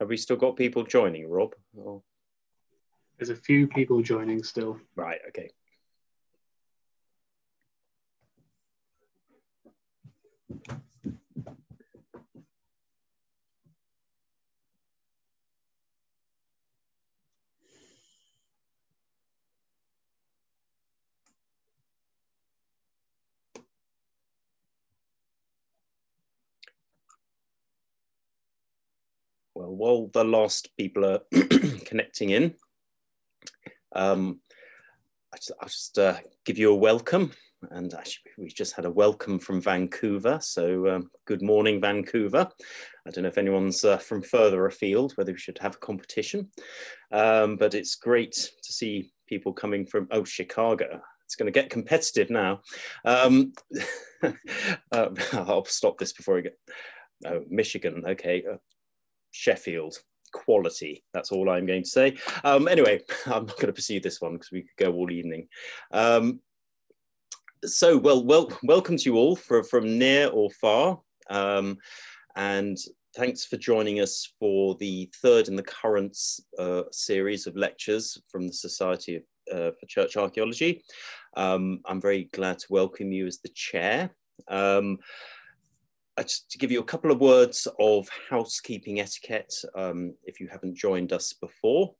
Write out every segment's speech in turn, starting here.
Have we still got people joining, Rob? Or... There's a few people joining still. Right, okay. Well, while the last people are connecting in, um, I just, I'll just uh, give you a welcome. And actually, we've just had a welcome from Vancouver. So, um, good morning, Vancouver. I don't know if anyone's uh, from further afield, whether we should have a competition. Um, but it's great to see people coming from, oh, Chicago. It's going to get competitive now. Um, uh, I'll stop this before I get. Oh, Michigan. Okay. Uh, Sheffield quality. That's all I'm going to say. Um, anyway, I'm not going to pursue this one because we could go all evening. Um, so, well, well, welcome to you all for, from near or far. Um, and thanks for joining us for the third in the current uh, series of lectures from the Society of, uh, for Church Archaeology. Um, I'm very glad to welcome you as the chair. Um, just to give you a couple of words of housekeeping etiquette, um, if you haven't joined us before.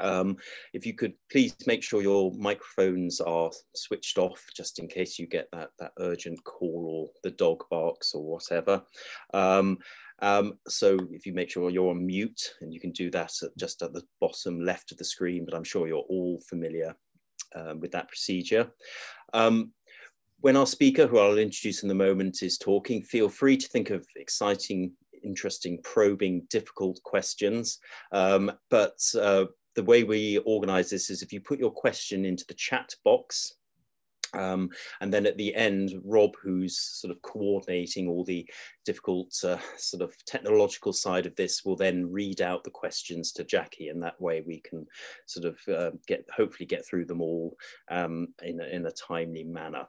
Um, if you could please make sure your microphones are switched off just in case you get that, that urgent call or the dog barks or whatever. Um, um, so if you make sure you're on mute and you can do that at, just at the bottom left of the screen, but I'm sure you're all familiar um, with that procedure. When our speaker, who I'll introduce in a moment, is talking, feel free to think of exciting, interesting, probing, difficult questions. Um, but uh, the way we organize this is if you put your question into the chat box, um, and then at the end, Rob, who's sort of coordinating all the difficult uh, sort of technological side of this, will then read out the questions to Jackie, and that way we can sort of uh, get hopefully get through them all um, in, a, in a timely manner.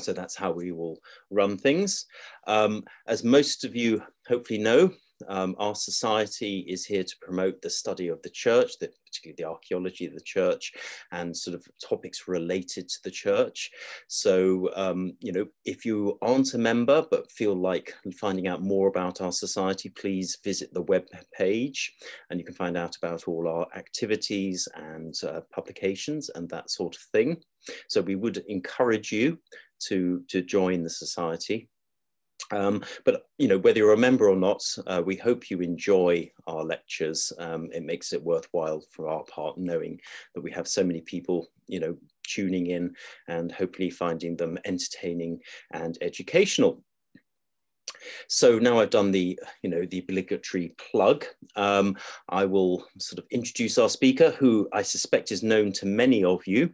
So that's how we will run things. Um, as most of you hopefully know, um, our society is here to promote the study of the church, the, particularly the archaeology of the church and sort of topics related to the church. So, um, you know, if you aren't a member but feel like finding out more about our society, please visit the web page and you can find out about all our activities and uh, publications and that sort of thing. So we would encourage you to, to join the society. Um, but you know whether you're a member or not, uh, we hope you enjoy our lectures. Um, it makes it worthwhile for our part, knowing that we have so many people, you know, tuning in and hopefully finding them entertaining and educational. So now I've done the, you know, the obligatory plug. Um, I will sort of introduce our speaker, who I suspect is known to many of you.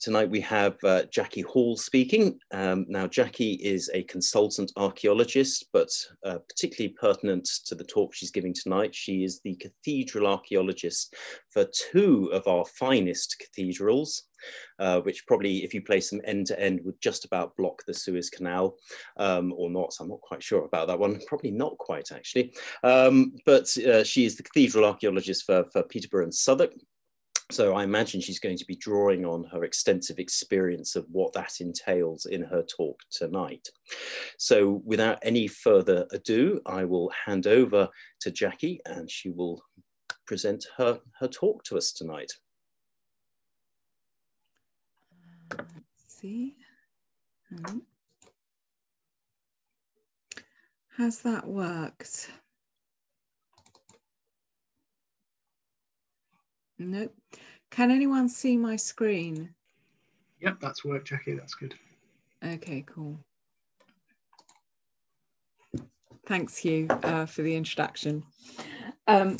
Tonight we have uh, Jackie Hall speaking. Um, now Jackie is a consultant archaeologist, but uh, particularly pertinent to the talk she's giving tonight. She is the cathedral archaeologist for two of our finest cathedrals, uh, which probably if you place them end to end would just about block the Suez Canal um, or not. I'm not quite sure about that one, probably not quite actually. Um, but uh, she is the cathedral archaeologist for, for Peterborough and Southwark. So I imagine she's going to be drawing on her extensive experience of what that entails in her talk tonight. So without any further ado, I will hand over to Jackie and she will present her, her talk to us tonight. See. Um, has that worked? Nope. Can anyone see my screen? Yep, that's work, Jackie. That's good. Okay, cool. Thanks, Hugh, uh, for the introduction. Um,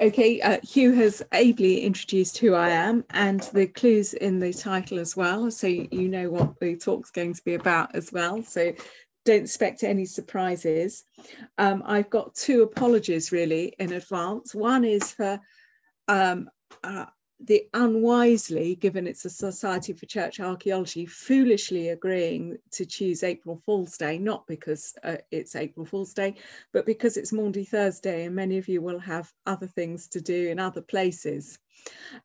okay, uh, Hugh has ably introduced who I am and the clues in the title as well, so you know what the talk's going to be about as well. So don't expect any surprises. Um, I've got two apologies really in advance. One is for um, uh, the unwisely, given it's a Society for Church Archaeology, foolishly agreeing to choose April Fool's Day, not because uh, it's April Fool's Day, but because it's Maundy Thursday and many of you will have other things to do in other places.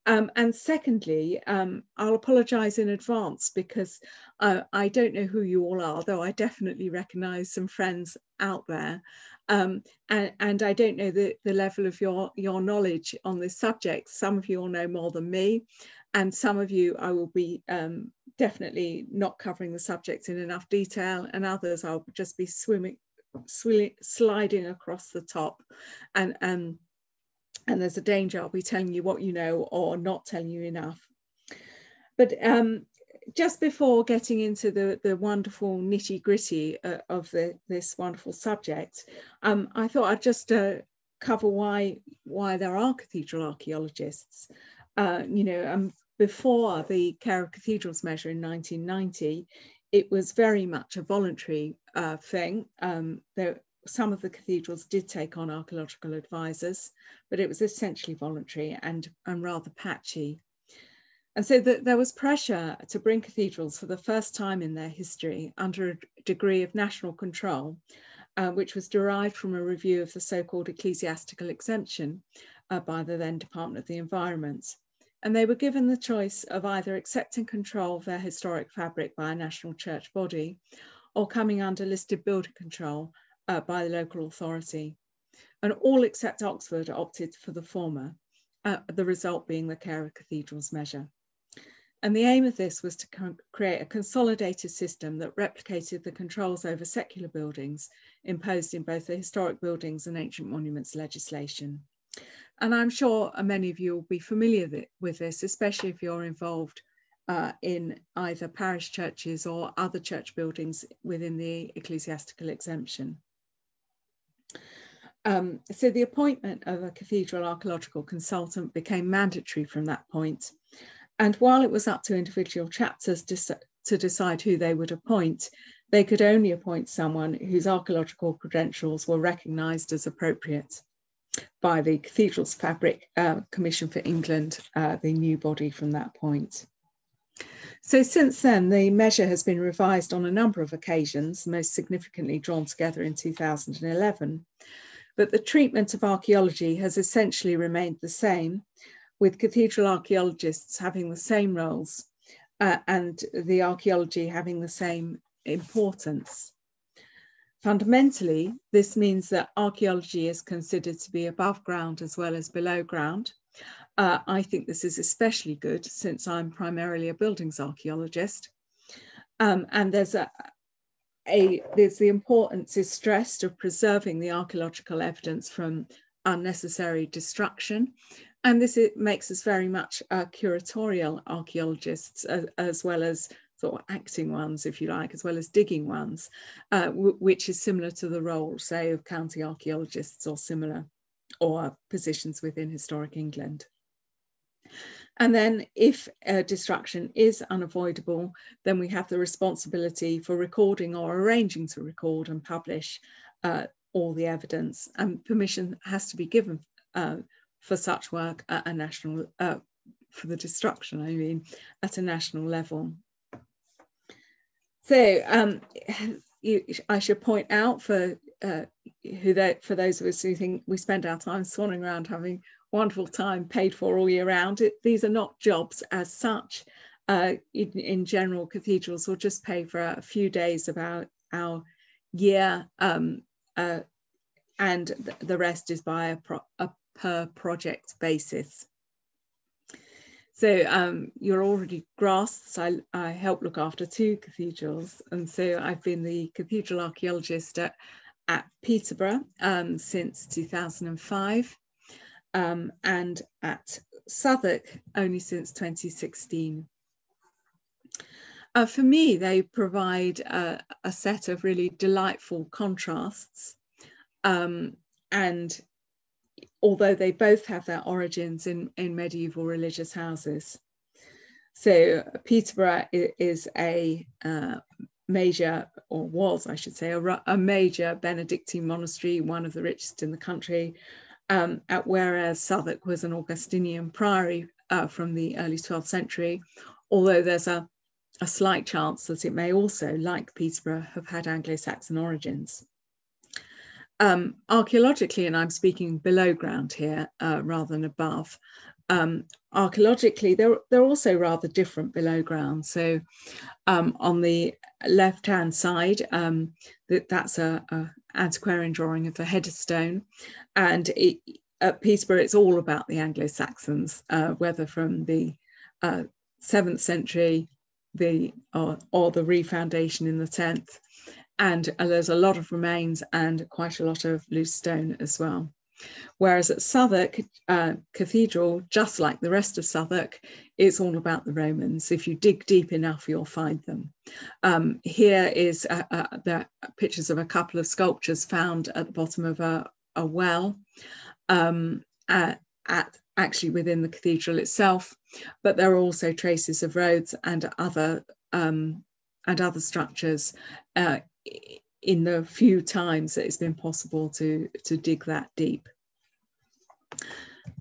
Um, and secondly, um, I'll apologise in advance because uh, I don't know who you all are, though I definitely recognise some friends out there. Um, and, and, I don't know the, the level of your, your knowledge on this subject. Some of you will know more than me, and some of you I will be um, definitely not covering the subject in enough detail, and others I'll just be swimming, sliding across the top. And, um, and there's a danger I'll be telling you what you know or not telling you enough. But um, just before getting into the, the wonderful nitty gritty uh, of the, this wonderful subject, um, I thought I'd just uh, cover why, why there are cathedral archaeologists. Uh, you know, um, before the Care of Cathedrals measure in 1990, it was very much a voluntary uh, thing. Um, there, some of the cathedrals did take on archaeological advisors, but it was essentially voluntary and, and rather patchy. And so the, there was pressure to bring cathedrals for the first time in their history under a degree of national control, uh, which was derived from a review of the so-called ecclesiastical exemption uh, by the then Department of the Environment. And they were given the choice of either accepting control of their historic fabric by a national church body or coming under listed building control uh, by the local authority. And all except Oxford opted for the former, uh, the result being the Care of Cathedrals measure. And the aim of this was to create a consolidated system that replicated the controls over secular buildings imposed in both the historic buildings and ancient monuments legislation. And I'm sure many of you will be familiar with this, especially if you're involved uh, in either parish churches or other church buildings within the ecclesiastical exemption. Um, so the appointment of a cathedral archaeological consultant became mandatory from that point and while it was up to individual chapters to decide who they would appoint, they could only appoint someone whose archaeological credentials were recognised as appropriate by the Cathedrals Fabric uh, Commission for England, uh, the new body from that point. So since then, the measure has been revised on a number of occasions, most significantly drawn together in 2011. But the treatment of archaeology has essentially remained the same, with cathedral archaeologists having the same roles uh, and the archaeology having the same importance. Fundamentally, this means that archaeology is considered to be above ground as well as below ground. Uh, I think this is especially good since I'm primarily a buildings archaeologist. Um, and there's a, a, there's the importance is stressed of preserving the archaeological evidence from unnecessary destruction and this makes us very much uh, curatorial archaeologists as, as, well as sort of acting ones, if you like, as well as digging ones, uh, which is similar to the role, say, of county archaeologists or similar, or positions within historic England. And then if uh, destruction is unavoidable, then we have the responsibility for recording or arranging to record and publish uh, all the evidence and permission has to be given uh, for such work at a national, uh, for the destruction, I mean, at a national level. So um, you, I should point out for uh, who for those of us who think we spend our time swanning around having wonderful time paid for all year round, it, these are not jobs as such. Uh, in, in, general, cathedrals will just pay for a few days of our, our year um, uh, and the rest is by a, pro, a per project basis. So um, you're already grasped, I, I help look after two cathedrals. And so I've been the cathedral archaeologist at, at Peterborough um, since 2005 um, and at Southwark only since 2016. Uh, for me, they provide a, a, set of really delightful contrasts um, and although they both have their origins in, in medieval religious houses. So Peterborough is a uh, major, or was, I should say, a, a, major Benedictine monastery, one of the richest in the country, um, at, whereas Southwark was an Augustinian priory uh, from the early 12th century, although there's a, a slight chance that it may also, like Peterborough, have had Anglo-Saxon origins. Um, archaeologically, and I'm speaking below ground here uh, rather than above, um, archaeologically, they're, they're also rather different below ground. So um, on the left-hand side, um, that, that's a, a, antiquarian drawing of the Hedda stone. And it, at Peterborough, it's all about the Anglo-Saxons, uh, whether from the uh, 7th century the or, or the refoundation in the 10th and uh, there's a lot of remains and quite a lot of loose stone as well. Whereas at Southwark uh, Cathedral, just like the rest of Southwark, it's all about the Romans. If you dig deep enough, you'll find them. Um, here is uh, uh, the pictures of a couple of sculptures found at the bottom of a, a well um, at, at actually within the cathedral itself, but there are also traces of roads and other um, and other structures in the few times that it's been possible to, to dig that deep.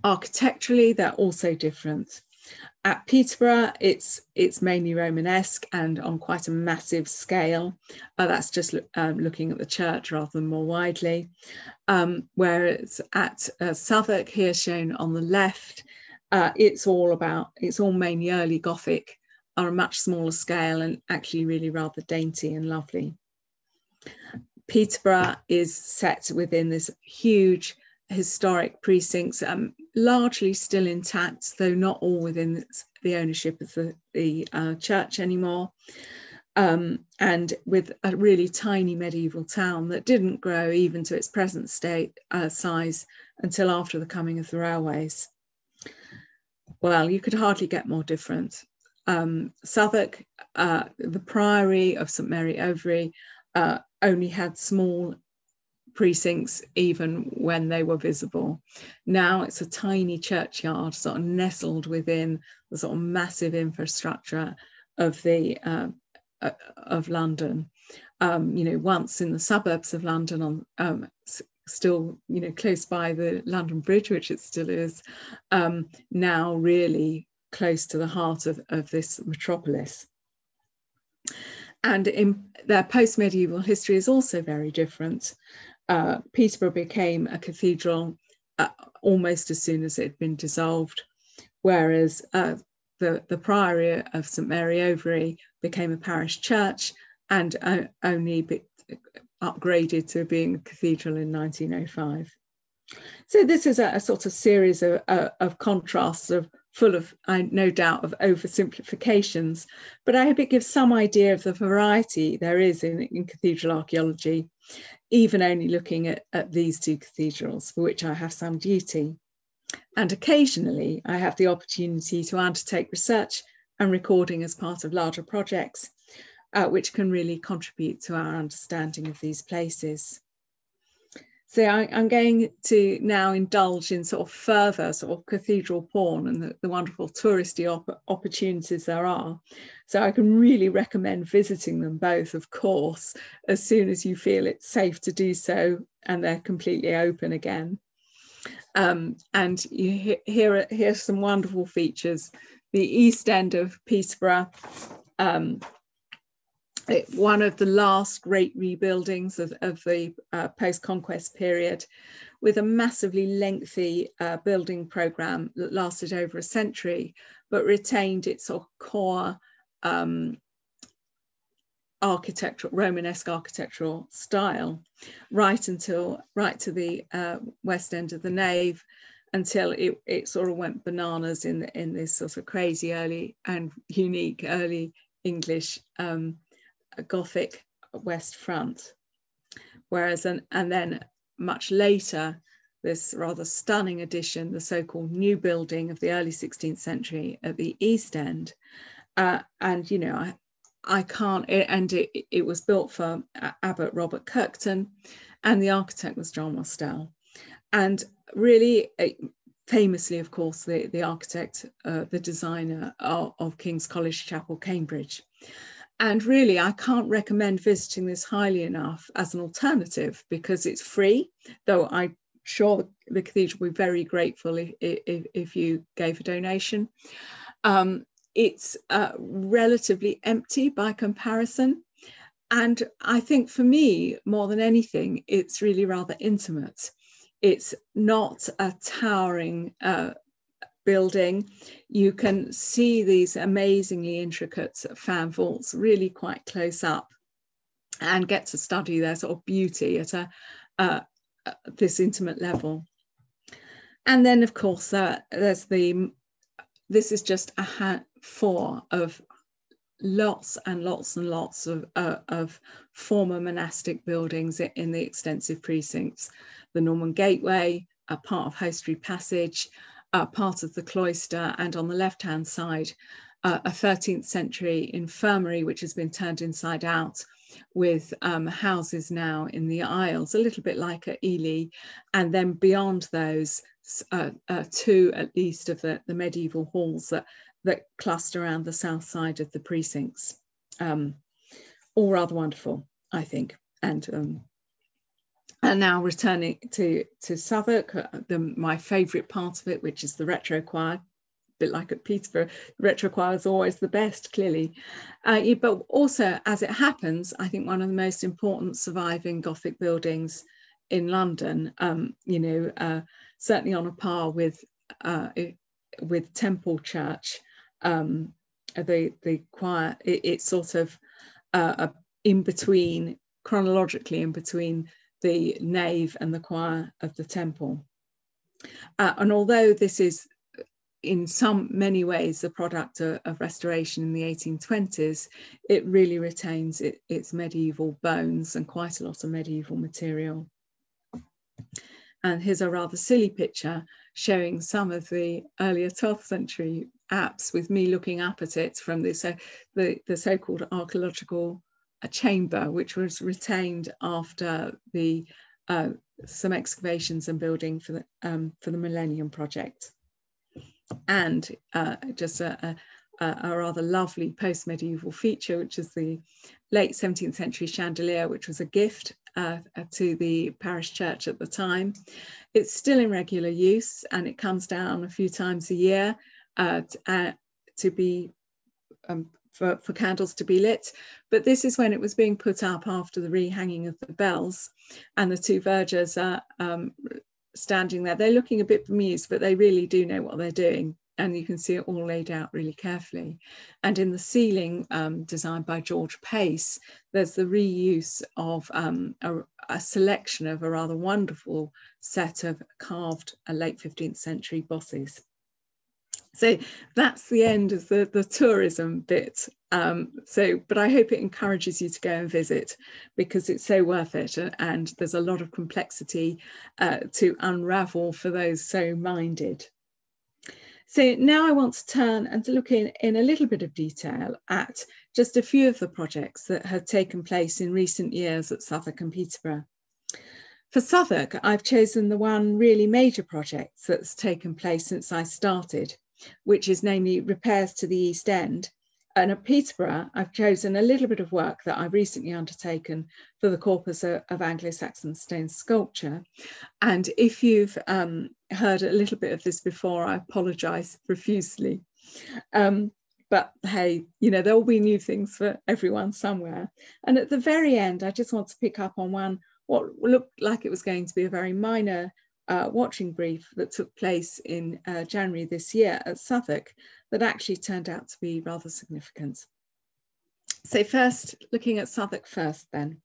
Architecturally, they're also different. At Peterborough, it's, it's mainly Romanesque and on quite a massive scale. Uh, that's just um, looking at the church rather than more widely. Um, whereas at uh, Southwark, here shown on the left, uh, it's all about, it's all mainly early Gothic on a much smaller scale and actually really rather dainty and lovely. Peterborough is set within this huge historic precincts, um, largely still intact, though not all within the ownership of the, the uh, church anymore. Um, and with a really tiny medieval town that didn't grow even to its present state uh, size until after the coming of the railways. Well, you could hardly get more different. Um, Southwark, uh, the Priory of St Mary Overy, uh, only had small precincts even when they were visible. Now it's a tiny churchyard sort of nestled within the sort of massive infrastructure of the uh, uh, of London. Um, you know, once in the suburbs of London, on um, still you know close by the London Bridge, which it still is. Um, now really close to the heart of, of this metropolis. And in their post-medieval history is also very different. Uh, Peterborough became a cathedral uh, almost as soon as it had been dissolved, whereas uh, the, the priory of St Mary Overy became a parish church and uh, only upgraded to being a cathedral in 1905. So this is a, a sort of series of, uh, of contrasts of full of, uh, no doubt, of oversimplifications, but I hope it gives some idea of the variety there is in, in cathedral archaeology, even only looking at, at these two cathedrals, for which I have some duty. And occasionally I have the opportunity to undertake research and recording as part of larger projects, uh, which can really contribute to our understanding of these places. So I, am going to now indulge in sort of further sort of cathedral porn and the, the wonderful touristy op opportunities there are. So I can really recommend visiting them both, of course, as soon as you feel it's safe to do so and they're completely open again. Um, and you hear, hear some wonderful features. The east end of Peterborough um, it, one of the last great rebuildings of, of the uh, post-conquest period with a massively lengthy uh, building program that lasted over a century, but retained its core um, architectural, Romanesque architectural style, right until, right to the uh, west end of the nave, until it, it sort of went bananas in, in this sort of crazy early and unique early English um, Gothic west front. Whereas, an, and then much later, this rather stunning addition, the so-called new building of the early 16th century at the East End. Uh, and, you know, I, I can't, it, and it, it was built for Abbot Robert Kirkton and the architect was John Wastell. And really, famously, of course, the, the architect, uh, the designer of, of King's College Chapel, Cambridge. And really, I can't recommend visiting this highly enough as an alternative because it's free, though I'm sure the, the cathedral will be very grateful if, if, if you gave a donation. Um, it's uh, relatively empty by comparison. And I think for me, more than anything, it's really rather intimate. It's not a towering uh, building. You can see these amazingly intricate fan vaults really quite close up and get to study their sort of beauty at a, uh, this intimate level. And then, of course, uh, there's the, this is just a handful of lots and lots and lots of, uh, of former monastic buildings in the extensive precincts. The Norman Gateway, a part of Hoe Street Passage, a part of the cloister, and on the left-hand side, uh, a 13th century infirmary, which has been turned inside out with um, houses now in the aisles, a little bit like at Ely. And then beyond those, uh, uh, two at least of the, the medieval halls that, that cluster around the south side of the precincts. Um, all rather wonderful, I think. And um, and now returning to to Southwark, uh, the, my favourite part of it, which is the retro choir, a bit like at Peterborough, retro choir is always the best, clearly. Uh, but also, as it happens, I think one of the most important surviving Gothic buildings in London, um, you know, uh, certainly on a par with uh, with Temple Church, um, the, the choir, it, it's sort of uh, in between, chronologically in between the nave and the choir of the temple. Uh, and although this is in some many ways the product of, of restoration in the 1820s, it really retains it, its medieval bones and quite a lot of medieval material. And here's a rather silly picture showing some of the earlier 12th century apse with me looking up at it from the, so, the, the so-called archaeological uh, chamber, which was retained after the uh, some excavations and building for the, um, for the Millennium Project and uh, just a, a, a, rather lovely post-medieval feature, which is the late 17th century chandelier, which was a gift uh, to the parish church at the time. It's still in regular use and it comes down a few times a year uh, to, uh, to, be um, for, for, candles to be lit. But this is when it was being put up after the rehanging of the bells and the two vergers are um, standing there. They're looking a bit bemused, but they really do know what they're doing. And you can see it all laid out really carefully. And in the ceiling um, designed by George Pace, there's the reuse of um, a, a, selection of a rather wonderful set of carved uh, late 15th century bosses. So that's the end of the, the tourism bit. Um, so, but I hope it encourages you to go and visit because it's so worth it. And, and there's a lot of complexity uh, to unravel for those so minded. So now I want to turn and to look in, in a little bit of detail at just a few of the projects that have taken place in recent years at Southwark and Peterborough. For Southwark, I've chosen the one really major project that's taken place since I started, which is namely repairs to the East End. And at Peterborough, I've chosen a little bit of work that I've recently undertaken for the corpus of, of Anglo-Saxon stone sculpture. And if you've um, heard a little bit of this before, I apologise profusely. Um, but hey, you know, there'll be new things for everyone somewhere. And at the very end, I just want to pick up on one, what looked like it was going to be a very minor uh, watching brief that took place in uh, January this year at Southwark that actually turned out to be rather significant. So first, looking at Southwark first then.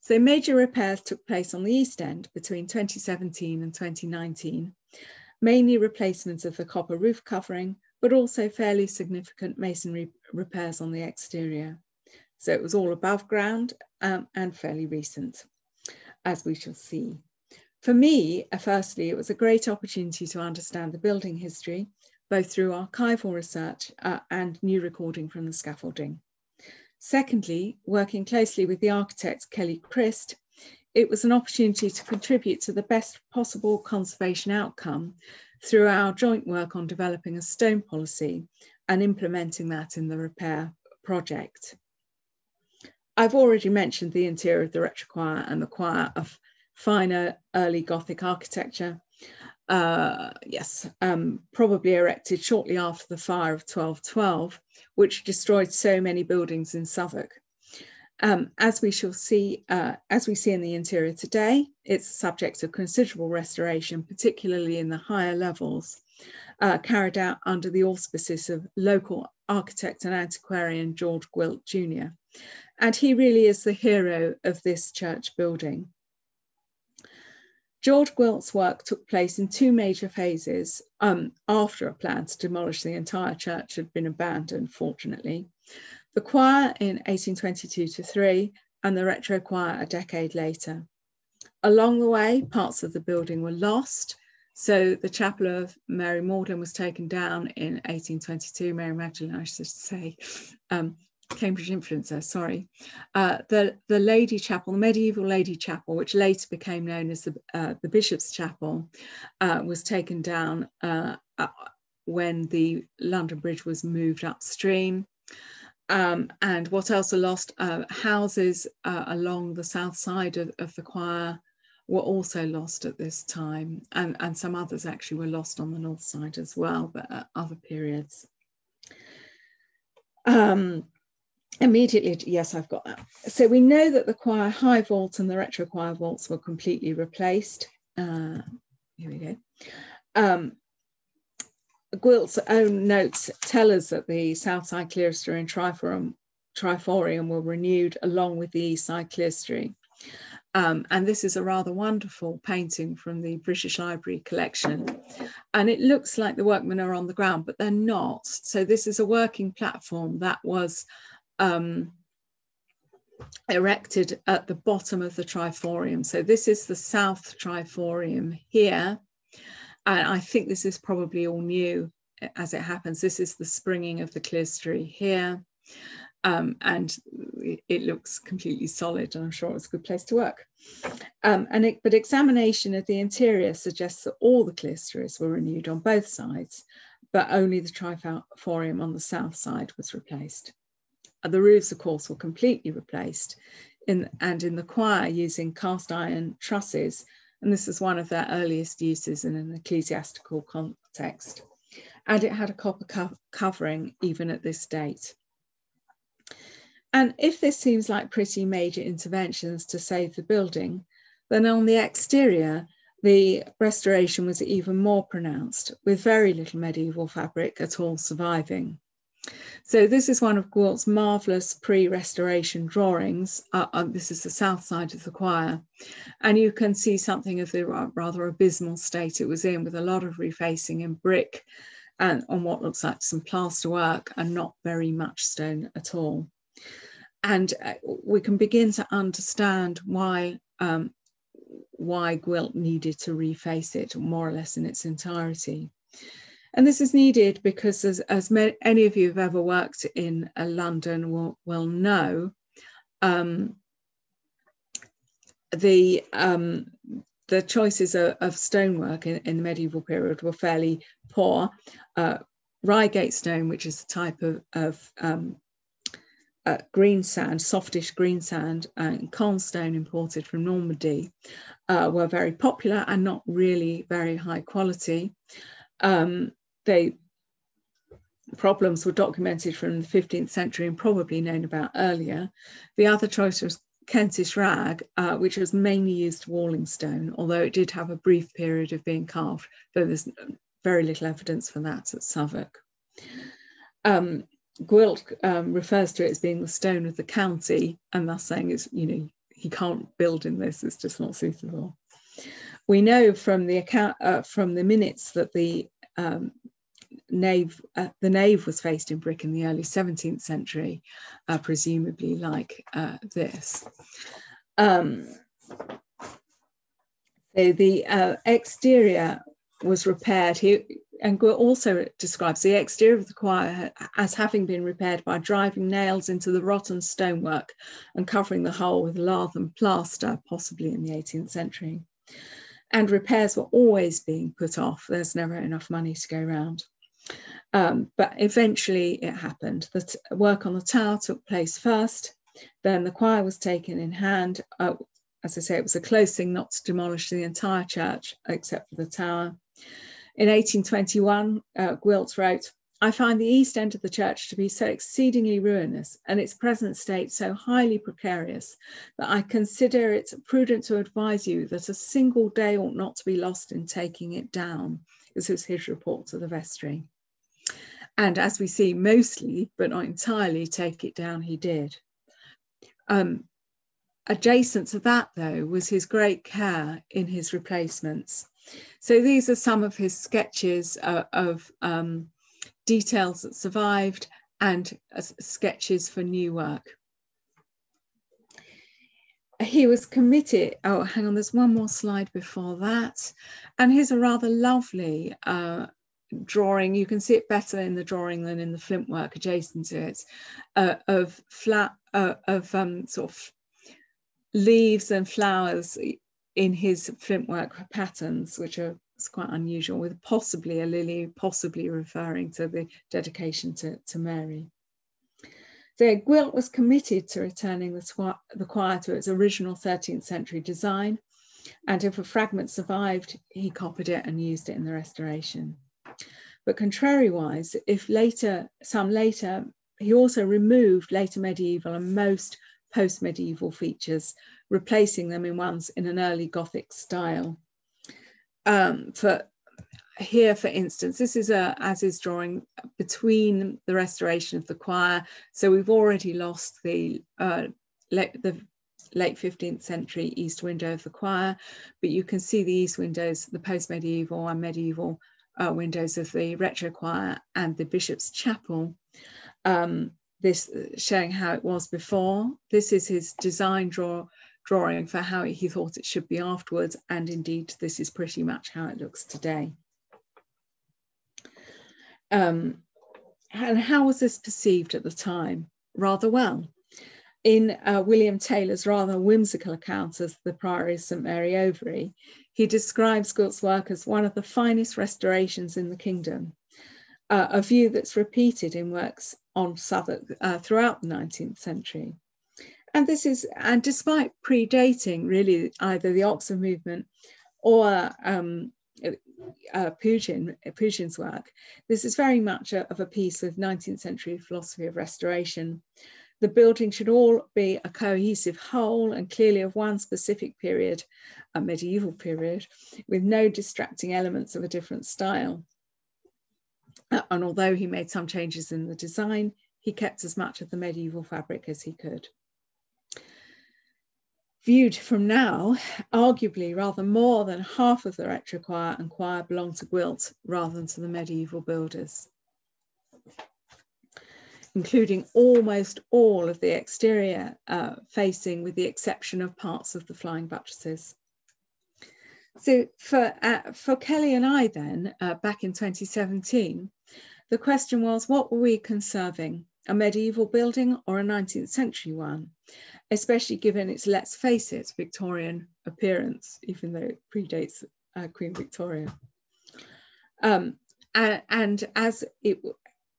So major repairs took place on the East End between 2017 and 2019, mainly replacements of the copper roof covering, but also fairly significant masonry repairs on the exterior. So it was all above ground um, and fairly recent, as we shall see. For me, uh, firstly, it was a great opportunity to understand the building history, both through archival research uh, and new recording from the scaffolding. Secondly, working closely with the architect Kelly Christ, it was an opportunity to contribute to the best possible conservation outcome through our joint work on developing a stone policy and implementing that in the repair project. I've already mentioned the interior of the retrochoir and the choir of finer early Gothic architecture. Uh, yes, um, probably erected shortly after the fire of 1212, which destroyed so many buildings in Southwark. Um, as we shall see, uh, as we see in the interior today, it's subject of considerable restoration, particularly in the higher levels, uh, carried out under the auspices of local architect and antiquarian George Gwilt Jr. And he really is the hero of this church building. George Gwilt's work took place in two major phases um, after a plan to demolish the entire church had been abandoned, fortunately the choir in 1822 to 3 and the retro choir a decade later. Along the way, parts of the building were lost. So the chapel of Mary Magdalene was taken down in 1822, Mary Magdalene, I should say, um, Cambridge influencer, sorry. Uh, the, the Lady Chapel, the medieval Lady Chapel, which later became known as the, uh, the Bishop's Chapel, uh, was taken down uh, uh, when the London Bridge was moved upstream. Um, and what else are lost? Uh, houses along the south side of, of, the choir were also lost at this time, and, and some others actually were lost on the north side as well, but at other periods. Um, immediately, yes, I've got that. So we know that the choir high vault and the retro choir vaults were completely replaced. Uh, here we go. Um, Gwilt's own notes tell us that the south side clerestory and triforium, triforium were renewed along with the east side clerestory. Um, and this is a rather wonderful painting from the British Library collection. And it looks like the workmen are on the ground, but they're not. So this is a working platform that was um, erected at the bottom of the triforium. So this is the south triforium here. And I think this is probably all new as it happens. This is the springing of the clerestory here. Um, and it looks completely solid and I'm sure it's a good place to work. Um, and it, but examination of the interior suggests that all the clerestories were renewed on both sides, but only the triforium on the south side was replaced. The roofs, of course, were completely replaced in, and in the choir using cast iron trusses and this is one of their earliest uses in an ecclesiastical context. And it had a copper co covering even at this date. And if this seems like pretty major interventions to save the building, then on the exterior, the restoration was even more pronounced, with very little medieval fabric at all surviving. So this is one of Gwilt's marvellous pre-restoration drawings. Uh, uh, this is the south side of the choir. And you can see something of the rather abysmal state it was in with a lot of refacing in brick and on what looks like some plaster work and not very much stone at all. And uh, we can begin to understand why um, why Gwilt needed to reface it more or less in its entirety. And this is needed because as, as any of you who have ever worked in London will, will know, um, the, um, the choices of, of stonework in, in, the medieval period were fairly poor. Uh, Reigate stone, which is a type of, of um, uh, green sand, softish green sand, and Caen imported from Normandy uh, were very popular and not really very high quality. Um, they problems were documented from the 15th century and probably known about earlier. The other choice was Kentish rag, uh, which was mainly used walling stone, although it did have a brief period of being carved, though there's very little evidence for that at Southwark. Um, Gwilt um, refers to it as being the stone of the county, and thus saying it's, you know, he can't build in this, it's just not suitable. We know from the account, uh, from the minutes that the um, nave, uh, the nave was faced in brick in the early 17th century, uh, presumably like uh, this. Um, so the uh, exterior was repaired. He, and also describes the exterior of the choir as having been repaired by driving nails into the rotten stonework and covering the whole with lath and plaster, possibly in the 18th century. And repairs were always being put off. There's never enough money to go around. Um, but eventually it happened. The work on the tower took place first, then the choir was taken in hand, uh, as I say, it was a close thing not to demolish the entire church except for the tower. In 1821, uh, Gwilt wrote, I find the east end of the church to be so exceedingly ruinous and its present state so highly precarious that I consider it prudent to advise you that a single day ought not to be lost in taking it down. This was his report to the vestry. And as we see, mostly, but not entirely, take it down, he did. Um, adjacent to that, though, was his great care in his replacements. So these are some of his sketches uh, of um, details that survived and uh, sketches for new work. He was committed, oh, hang on, there's one more slide before that. And here's a rather lovely uh, drawing, you can see it better in the drawing than in the flint work adjacent to it, uh, of flat, uh, of um, sort of leaves and flowers in his flint work patterns, which are quite unusual, with possibly a lily, possibly referring to the dedication to, to Mary. So Gwilt was committed to returning the, the choir to its original 13th century design, and if a fragment survived, he copied it and used it in the restoration. But contrariwise, if later, some later, he also removed later medieval and most post-medieval features, replacing them in ones in an early Gothic style. Um, for here, for instance, this is a as is drawing between the restoration of the choir. So we've already lost the uh, the late 15th century east window of the choir, but you can see the east windows, the post-medieval and medieval uh, windows of the retro choir and the bishop's chapel. Um, this uh, showing how it was before. This is his design draw, drawing for how he thought it should be afterwards. And indeed, this is pretty much how it looks today. Um, and how was this perceived at the time? Rather well. In uh, William Taylor's rather whimsical account of the Priory of St Mary Overy, he describes Gwilt's work as one of the finest restorations in the kingdom, uh, a view that's repeated in works on Southwark uh, throughout the 19th century. And this is, and despite predating really either the Oxford movement or um, uh, Pugin, Pugin's work, this is very much a, of a piece of 19th century philosophy of restoration. The building should all be a cohesive whole and clearly of one specific period, a medieval period, with no distracting elements of a different style. Uh, and although he made some changes in the design, he kept as much of the medieval fabric as he could. Viewed from now, arguably rather more than half of the retro choir and choir belong to Gwilt rather than to the medieval builders including almost all of the exterior uh, facing with the exception of parts of the flying buttresses. So for, uh, for Kelly and I then, uh, back in 2017, the question was, what were we conserving? A medieval building or a 19th century one? Especially given its, let's face it, Victorian appearance, even though it predates uh, Queen Victoria. Um, and, and as it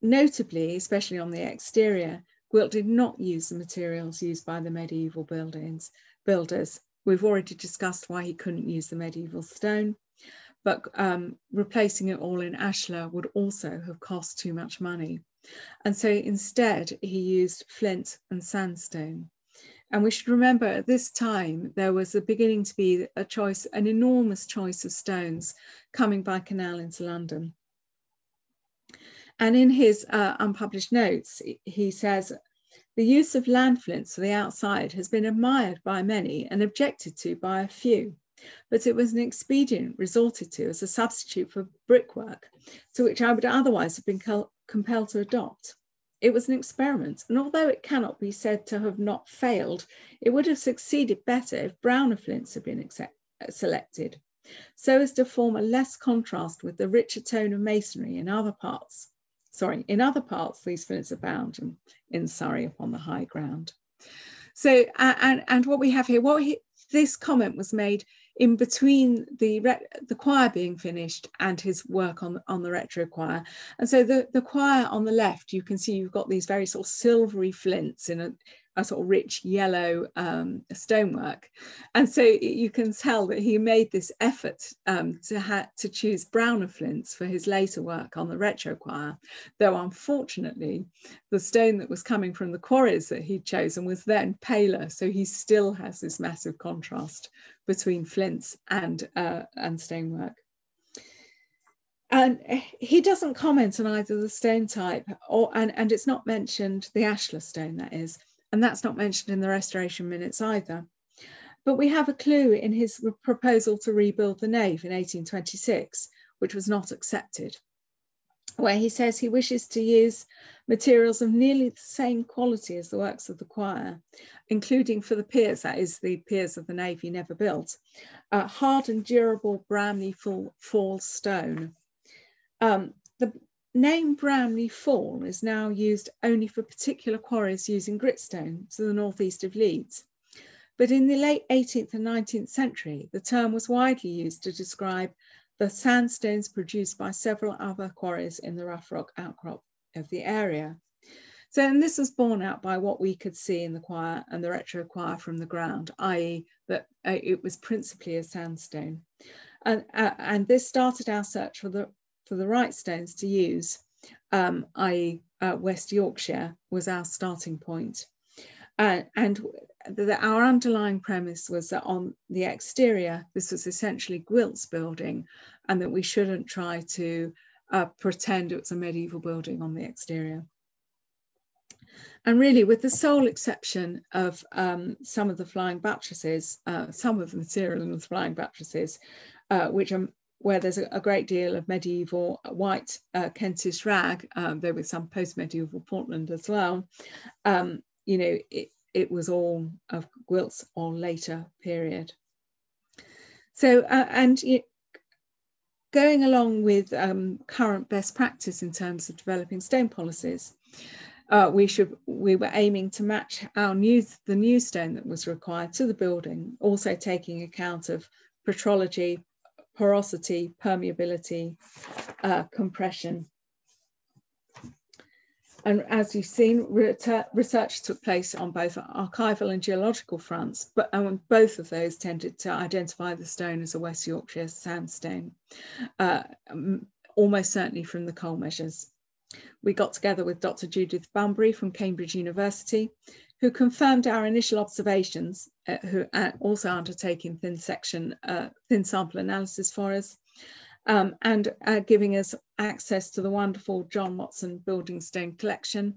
Notably, especially on the exterior, Gwilt did not use the materials used by the medieval buildings, builders. We've already discussed why he couldn't use the medieval stone, but um, replacing it all in ashlar would also have cost too much money. And so instead, he used flint and sandstone. And we should remember at this time, there was a beginning to be a choice, an enormous choice of stones coming by canal into London. And in his uh, unpublished notes, he says, the use of land flints for the outside has been admired by many and objected to by a few, but it was an expedient resorted to as a substitute for brickwork, to which I would otherwise have been compelled to adopt. It was an experiment, and although it cannot be said to have not failed, it would have succeeded better if browner flints had been selected, so as to form a less contrast with the richer tone of masonry in other parts sorry, in other parts, these flints abound in, in Surrey upon the high ground. So, uh, and, and what we have here, what he, this comment was made in between the the choir being finished and his work on on the retro choir and so the the choir on the left you can see you've got these very sort of silvery flints in a a sort of rich yellow um, stonework. And so you can tell that he made this effort um, to, to choose browner flints for his later work on the retro choir, though unfortunately the stone that was coming from the quarries that he'd chosen was then paler, so he still has this massive contrast between flints and, uh, and stonework. And he doesn't comment on either the stone type or and, and it's not mentioned the ashlar stone that is and that's not mentioned in the restoration minutes either. But we have a clue in his proposal to rebuild the nave in 1826, which was not accepted, where he says he wishes to use materials of nearly the same quality as the works of the choir, including for the piers, that is the piers of the nave he never built, uh, hard and durable Bramley fall, fall stone. Um, the, name Bramley Fall is now used only for particular quarries using gritstone to the northeast of Leeds. But in the late 18th and 19th century, the term was widely used to describe the sandstones produced by several other quarries in the rough rock outcrop of the area. So, and this was borne out by what we could see in the choir and the retro choir from the ground, i.e. that uh, it was principally a sandstone. And, uh, and this started our search for the for the right stones to use, um, i.e. Uh, West Yorkshire was our starting point. Uh, and the, our underlying premise was that on the exterior, this was essentially Gwilt's building and that we shouldn't try to uh, pretend it was a medieval building on the exterior. And really, with the sole exception of um, some of the flying buttresses, uh, some of the material in the flying buttresses, uh, which are where there's a, a, great deal of medieval white uh, Kentish rag, um, though with some post-medieval Portland as well. Um, you know, it, it was all of Gwilt's or later period. So, uh, and you, going along with um, current best practice in terms of developing stone policies, uh, we should we were aiming to match our new the new stone that was required to the building, also taking account of petrology, porosity, permeability, uh, compression. And as you've seen, research took place on both archival and geological fronts, but um, both of those tended to identify the stone as a West Yorkshire sandstone, uh, almost certainly from the coal measures. We got together with Dr. Judith Bunbury from Cambridge University, who confirmed our initial observations, uh, who are also undertaking thin section, uh, thin sample analysis for us, um, and uh, giving us access to the wonderful John Watson Building Stone collection,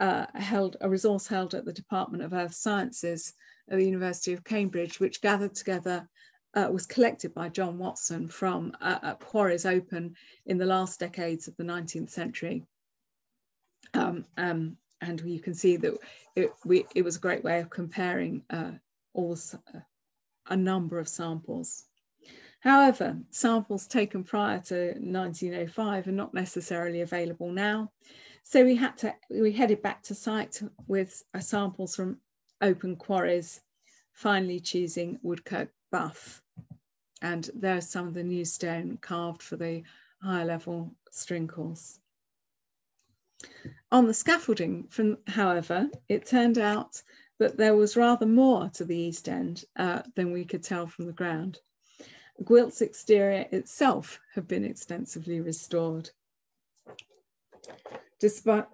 uh, held a resource held at the Department of Earth Sciences at the University of Cambridge, which gathered together uh, was collected by John Watson from uh, quarries open in the last decades of the 19th century. Um, um, and you can see that it, we, it was a great way of comparing uh, uh, a number of samples. However, samples taken prior to 1905 are not necessarily available now. So we had to, we headed back to site with samples from open quarries, finally choosing Woodkirk Buff. And there's some of the new stone carved for the higher level strinkles. On the scaffolding, from, however, it turned out that there was rather more to the East End uh, than we could tell from the ground. Gwilt's exterior itself had been extensively restored. Despite,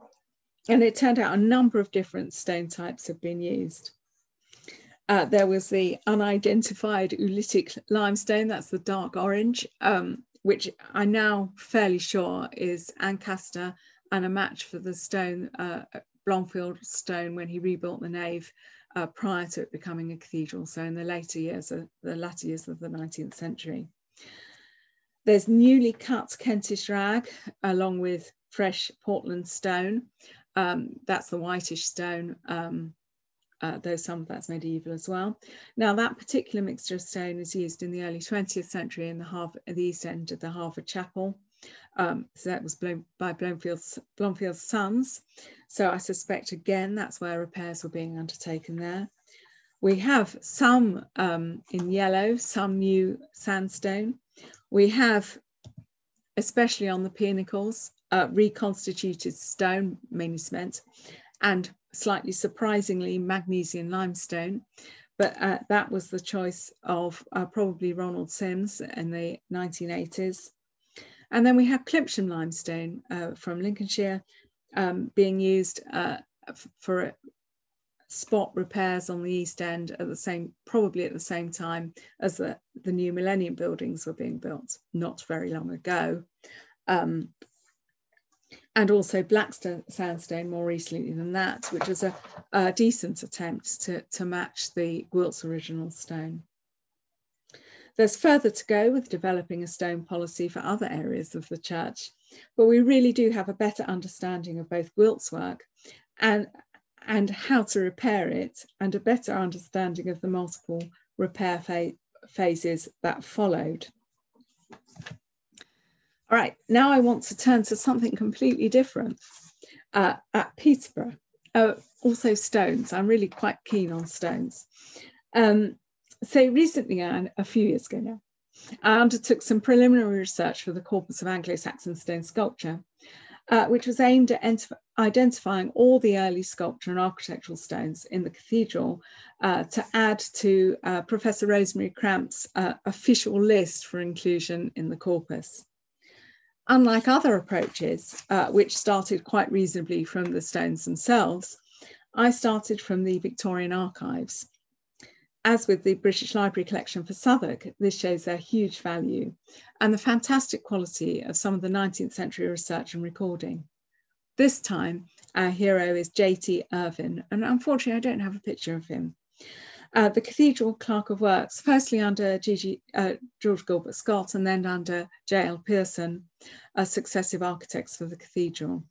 and it turned out a number of different stone types had been used. Uh, there was the unidentified oolitic limestone, that's the dark orange, um, which I'm now fairly sure is Ancaster and a match for the stone, uh, Blomfield stone when he rebuilt the nave uh, prior to it becoming a cathedral, so in the later years, of, the latter years of the 19th century. There's newly cut Kentish rag along with fresh Portland stone. Um, that's the whitish stone, um, uh, though some of that's medieval as well. Now that particular mixture of stone is used in the early 20th century in the, Harvard, the east end of the Harvard Chapel. Um, so that was blown by Blomfield's, Blomfield's sons. So I suspect again, that's where repairs were being undertaken there. We have some um, in yellow, some new sandstone. We have, especially on the pinnacles, uh, reconstituted stone, mainly cement, and slightly surprisingly magnesian limestone, but uh, that was the choice of uh, probably Ronald Sims in the 1980s. And then we have Clipsham limestone uh, from Lincolnshire um, being used uh, for spot repairs on the East End at the same, probably at the same time as the, the new Millennium buildings were being built, not very long ago. Um, and also black sandstone more recently than that, which was a, a decent attempt to, to match the Gwilt's original stone. There's further to go with developing a stone policy for other areas of the church, but we really do have a better understanding of both Gwilt's work and, and how to repair it, and a better understanding of the multiple repair phases that followed. All right, now I want to turn to something completely different uh, at Peterborough. Uh, also stones, I'm really quite keen on stones. Um, so recently, and a few years ago now, I undertook some preliminary research for the corpus of Anglo-Saxon stone sculpture, uh, which was aimed at identifying all the early sculpture and architectural stones in the cathedral uh, to add to uh, Professor Rosemary Cramp's uh, official list for inclusion in the corpus. Unlike other approaches, uh, which started quite reasonably from the stones themselves, I started from the Victorian archives. As with the British Library collection for Southwark, this shows their huge value and the fantastic quality of some of the 19th century research and recording. This time, our hero is J.T. Irvine, and unfortunately, I don't have a picture of him. Uh, the Cathedral Clerk of Works, firstly under uh, George Gilbert Scott and then under J.L. Pearson, as successive architects for the cathedral.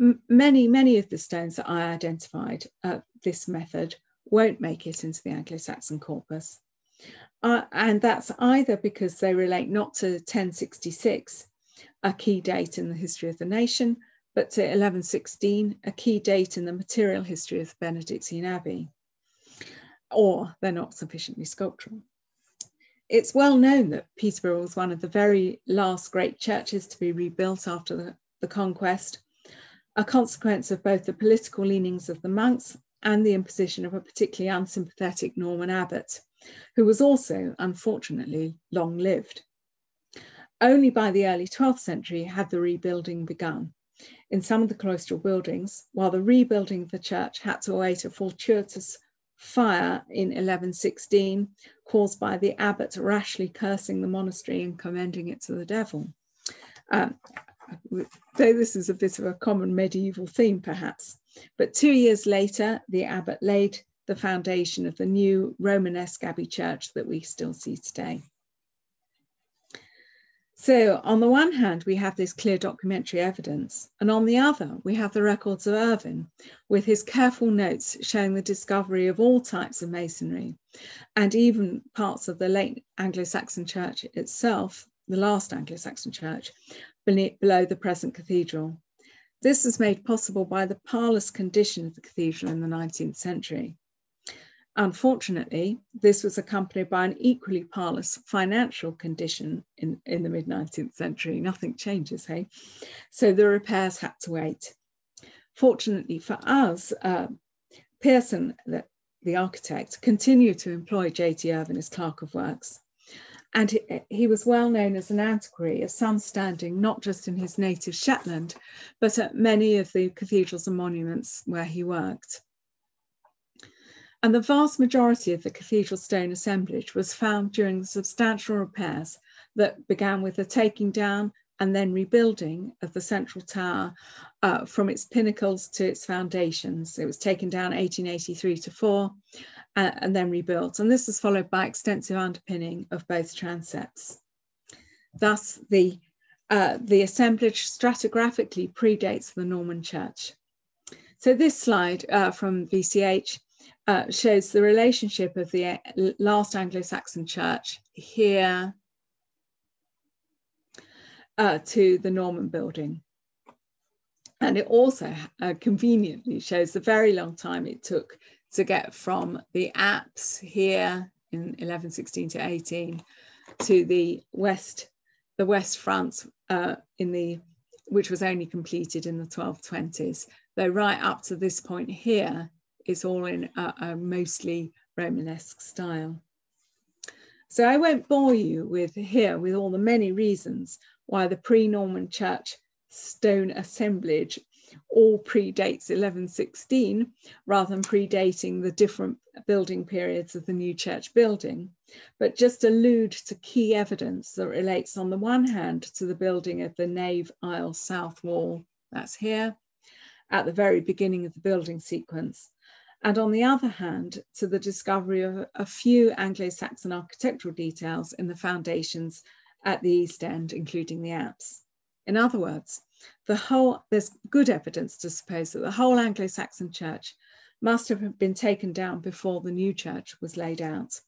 M many, many of the stones that I identified uh, this method won't make it into the Anglo-Saxon corpus. Uh, and that's either because they relate not to 1066, a key date in the history of the nation, but to 1116, a key date in the material history of the Benedictine Abbey, or they're not sufficiently sculptural. It's well known that Peterborough was one of the very last great churches to be rebuilt after the, the conquest, a consequence of both the political leanings of the monks and the imposition of a particularly unsympathetic Norman abbot, who was also, unfortunately, long lived. Only by the early 12th century had the rebuilding begun. In some of the cloistral buildings, while the rebuilding of the church had to await a fortuitous fire in 1116 caused by the abbot rashly cursing the monastery and commending it to the devil. Um, though this is a bit of a common medieval theme perhaps, but two years later, the abbot laid the foundation of the new Romanesque Abbey church that we still see today. So on the one hand, we have this clear documentary evidence, and on the other, we have the records of Irvine with his careful notes showing the discovery of all types of masonry and even parts of the late Anglo-Saxon church itself, the last Anglo-Saxon church, below the present cathedral. This was made possible by the parlous condition of the cathedral in the 19th century. Unfortunately, this was accompanied by an equally parlous financial condition in, in the mid 19th century. Nothing changes, hey? So the repairs had to wait. Fortunately for us, uh, Pearson, the, the architect, continued to employ J.T. Irvine as clerk of works. And he, was well known as an antiquary of some standing, not just in his native Shetland, but at many of the cathedrals and monuments where he worked. And the vast majority of the cathedral stone assemblage was found during the substantial repairs that began with the taking down and then rebuilding of the central tower uh, from its pinnacles to its foundations. It was taken down 1883 to 4 uh, and then rebuilt. And this was followed by extensive underpinning of both transepts. Thus, the, uh, the assemblage stratigraphically predates the Norman church. So this slide uh, from VCH uh, shows the relationship of the uh, last Anglo-Saxon church here uh, to the Norman building. And it also uh, conveniently shows the very long time it took to get from the apse here in 1116 to 18 to the west, the west front uh, in the which was only completed in the 1220s though right up to this point here, it's all in a, a mostly Romanesque style. So I won't bore you with here with all the many reasons why the pre-Norman church stone assemblage all predates 1116 rather than predating the different building periods of the new church building, but just allude to key evidence that relates on the one hand to the building of the nave aisle south wall, that's here, at the very beginning of the building sequence, and on the other hand, to the discovery of a few Anglo-Saxon architectural details in the foundations at the East End, including the apse. In other words, the whole, there's good evidence to suppose that the whole Anglo-Saxon church must have been taken down before the new church was laid out.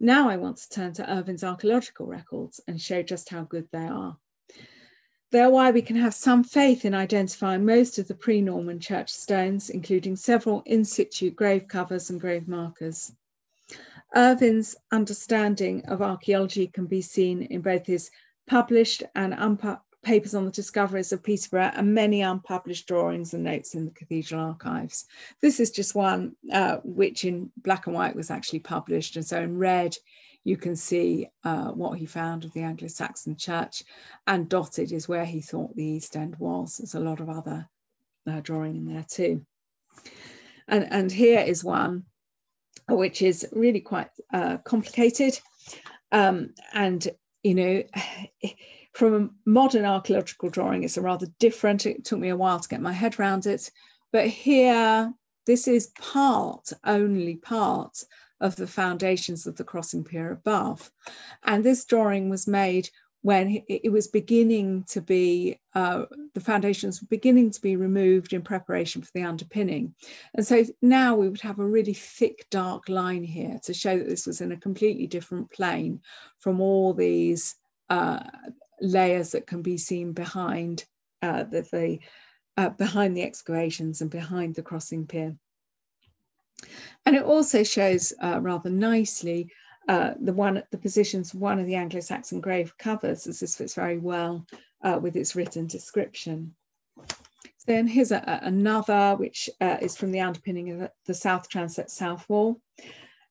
Now I want to turn to Irvine's archaeological records and show just how good they are. They're why we can have some faith in identifying most of the pre-Norman church stones, including several in situ grave covers and grave markers. Irvine's understanding of archaeology can be seen in both his published and papers on the discoveries of Peterborough and many unpublished drawings and notes in the cathedral archives. This is just one uh, which in black and white was actually published. And so in red, you can see uh, what he found of the Anglo-Saxon church and dotted is where he thought the East End was. There's a lot of other uh, drawing in there too. And, and here is one which is really quite uh, complicated. Um, and, you know, from a modern archaeological drawing, it's a rather different. It took me a while to get my head around it. But here, this is part, only part of the foundations of the crossing pier above. And this drawing was made when it was beginning to be, uh, the foundations were beginning to be removed in preparation for the underpinning. And so now we would have a really thick, dark line here to show that this was in a completely different plane from all these uh, layers that can be seen behind uh, the, the uh, behind the excavations and behind the crossing pier. And it also shows uh, rather nicely uh, the one the positions one of the Anglo-Saxon grave covers, as this fits very well uh, with its written description. Then here's a, another, which uh, is from the underpinning of the, the south transept south wall.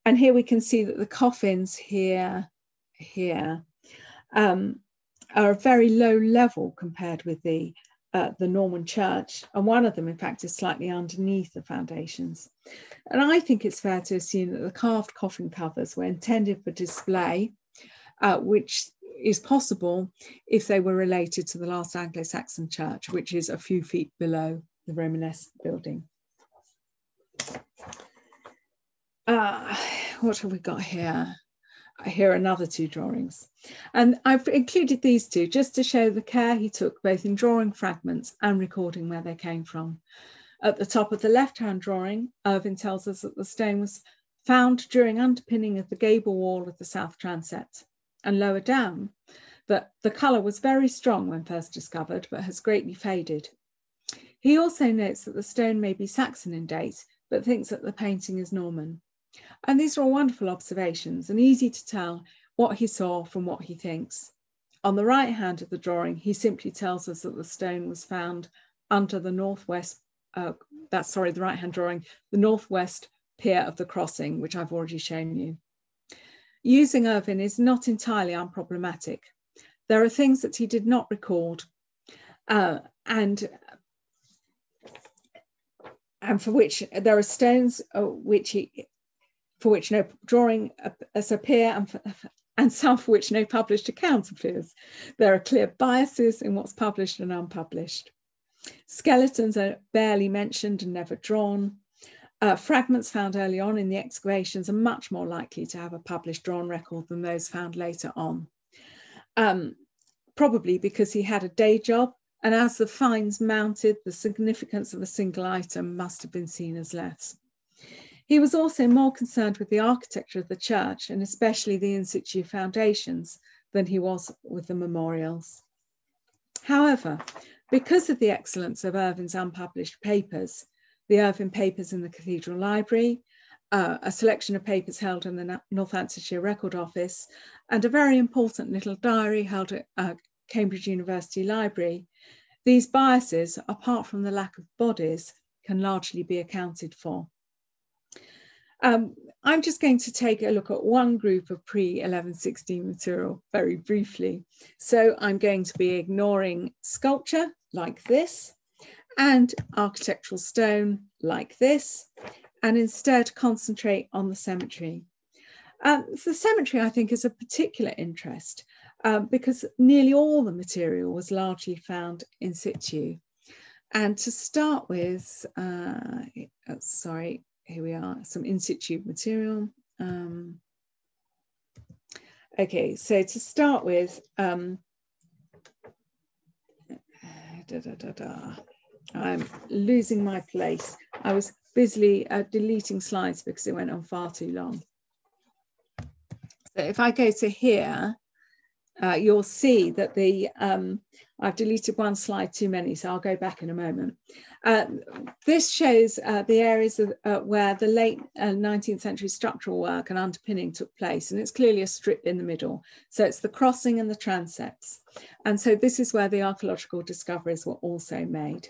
And here we can see that the coffins here, here, um, are a very low level compared with the uh, the Norman church, and one of them, in fact, is slightly underneath the foundations. And I think it's fair to assume that the carved coffin covers were intended for display, uh, which is possible if they were related to the last Anglo-Saxon church, which is a few feet below the Romanesque building. Uh, what have we got here? Here are another two drawings. And I've included these two just to show the care he took both in drawing fragments and recording where they came from. At the top of the left-hand drawing, Irvine tells us that the stone was found during underpinning of the gable wall of the south transept. And lower down, that the colour was very strong when first discovered, but has greatly faded. He also notes that the stone may be Saxon in date, but thinks that the painting is Norman. And these are all wonderful observations and easy to tell what he saw from what he thinks. On the right hand of the drawing, he simply tells us that the stone was found under the northwest, uh, that's sorry, the right hand drawing, the northwest pier of the crossing, which I've already shown you. Using Irvine is not entirely unproblematic. There are things that he did not record uh, and and for which there are stones uh, which he for which no drawing appear and, and some for which no published account appears. There are clear biases in what's published and unpublished. Skeletons are barely mentioned and never drawn. Uh, fragments found early on in the excavations are much more likely to have a published drawn record than those found later on. Um, probably because he had a day job and as the finds mounted, the significance of a single item must have been seen as less. He was also more concerned with the architecture of the church and especially the in situ foundations than he was with the memorials. However, because of the excellence of Irvine's unpublished papers, the Irvine papers in the Cathedral Library, uh, a selection of papers held in the Northamptonshire Record Office, and a very important little diary held at uh, Cambridge University Library, These biases, apart from the lack of bodies, can largely be accounted for. Um, I'm just going to take a look at one group of pre-1116 material very briefly. So I'm going to be ignoring sculpture like this and architectural stone like this, and instead concentrate on the cemetery. Um, the cemetery, I think, is a particular interest um, because nearly all the material was largely found in situ. And to start with, uh, oh, sorry, here we are, some in situ material. Um, okay, so to start with, um, da, da, da. I'm losing my place. I was busily uh, deleting slides because it went on far too long. So if I go to here, uh, you'll see that the, um, I've deleted one slide too many, so I'll go back in a moment. Uh, this shows uh, the areas of, uh, where the late 19th uh, century structural work and underpinning took place, and it's clearly a strip in the middle. So it's the crossing and the transepts. And so this is where the archaeological discoveries were also made.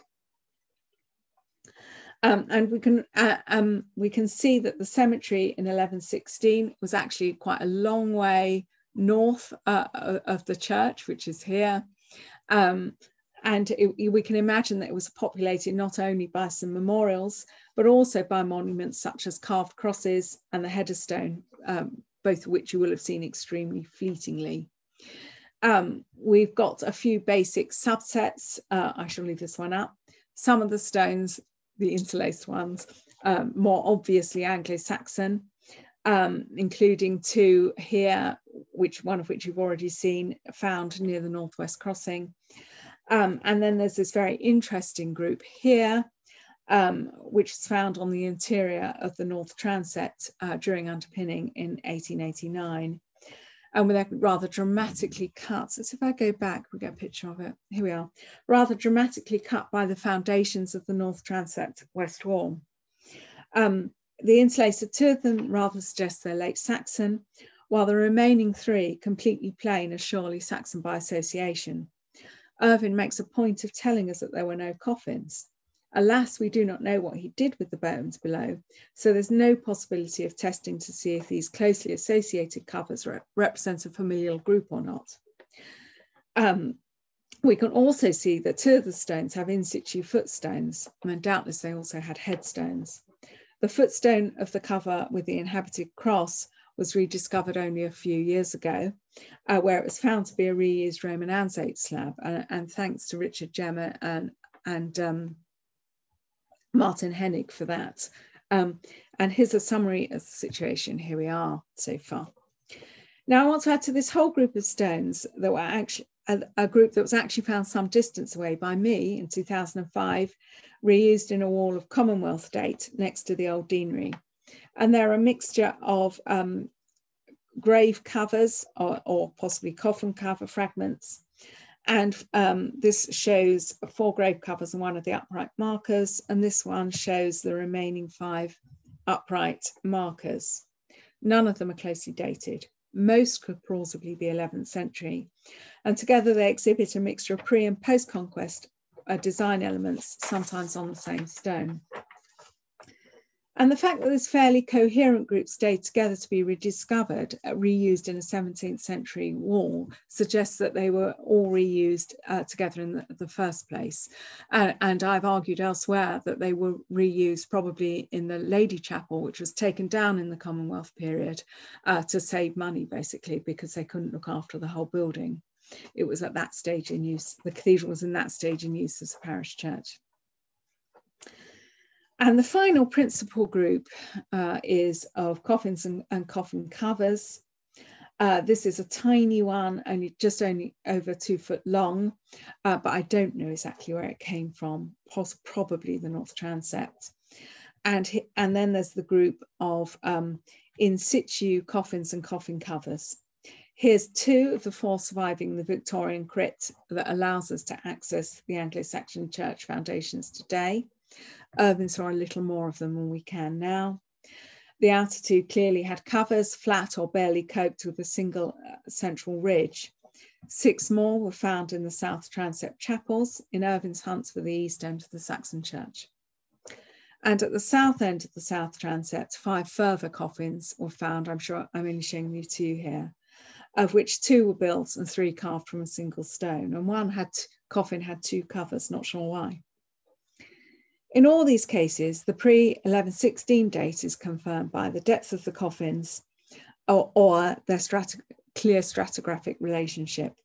Um, and we can uh, um, we can see that the cemetery in 1116 was actually quite a long way north uh, of the church, which is here. Um, and it, we can imagine that it was populated not only by some memorials, but also by monuments such as carved crosses and the Hedda stone, um, both of which you will have seen extremely fleetingly. Um, we've got a few basic subsets. Uh, I shall leave this one up. Some of the stones, the interlaced ones, um, more obviously Anglo-Saxon, um, including two here, which one of which you've already seen, found near the Northwest Crossing. Um, and then there's this very interesting group here, um, which is found on the interior of the North Transept uh, during underpinning in 1889. And with a rather dramatically cut, so if I go back, we get a picture of it. Here we are, rather dramatically cut by the foundations of the North Transept West Wall. Um, the interlaced two of them rather suggest they're late Saxon, while the remaining three, completely plain, are surely Saxon by association. Irvine makes a point of telling us that there were no coffins. Alas, we do not know what he did with the bones below, so there's no possibility of testing to see if these closely associated covers re represent a familial group or not. Um, we can also see that two of the stones have in situ footstones, and doubtless they also had headstones. The footstone of the cover with the inhabited cross was rediscovered only a few years ago, uh, where it was found to be a reused Roman ansate slab. And, and thanks to Richard Gemmer and, and um, Martin Henig for that. Um, and here's a summary of the situation. Here we are so far. Now I want to add to this whole group of stones that were actually a, a group that was actually found some distance away by me in 2005 reused in a wall of Commonwealth date next to the old deanery. And they're a mixture of um, grave covers or, or, possibly coffin cover fragments. And um, this shows four grave covers and one of the upright markers. And this one shows the remaining five upright markers. None of them are closely dated. Most could plausibly be 11th century. And together they exhibit a mixture of pre and post conquest uh, design elements, sometimes on the same stone. And the fact that this fairly coherent group stayed together to be rediscovered, uh, reused in a 17th century wall, suggests that they were all reused uh, together in the, the first place. Uh, and I've argued elsewhere that they were reused probably in the Lady Chapel, which was taken down in the Commonwealth period uh, to save money, basically, because they couldn't look after the whole building it was at that stage in use, the cathedral was in that stage in use as a parish church. And the final principal group uh, is of coffins and, and coffin covers. Uh, this is a tiny one, only just only over two foot long, uh, but I don't know exactly where it came from, probably the North Transept. And, and then there's the group of um, in situ coffins and coffin covers. Here's two of the four surviving the Victorian crypt that allows us to access the Anglo-Saxon church foundations today. Irvine saw a little more of them than we can now. The two clearly had covers, flat or barely coped with a single uh, central ridge. Six more were found in the south transept chapels in Irvine's Hunts for the east end of the Saxon church. And at the south end of the south transept, five further coffins were found. I'm sure I'm only showing you two here, of which two were built and three carved from a single stone. And one had coffin had two covers, not sure why. In all these cases, the pre-1116 date is confirmed by the depth of the coffins or, or their clear stratigraphic relationship.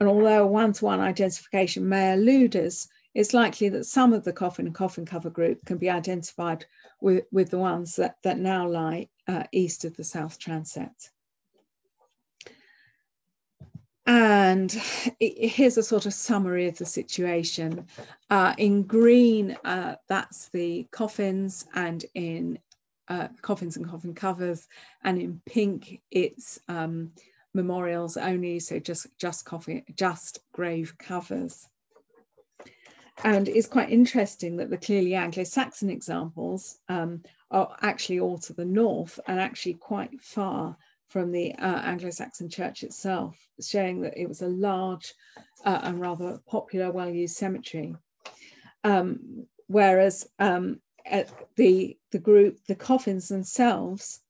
And although one-to-one -one identification may elude us, it's likely that some of the coffin and coffin cover group can be identified with, with the ones that, that now lie uh, east of the south transept. And here's a sort of summary of the situation. Uh, in green, uh, that's the coffins, and in uh, coffins and coffin covers, and in pink, it's um, memorials only, so just just coffin, just grave covers. And it's quite interesting that the clearly Anglo-Saxon examples um, are actually all to the north and actually quite far from the uh, Anglo-Saxon church itself, showing that it was a large uh, and rather popular, well-used cemetery. Um, whereas um, the, the group, the coffins themselves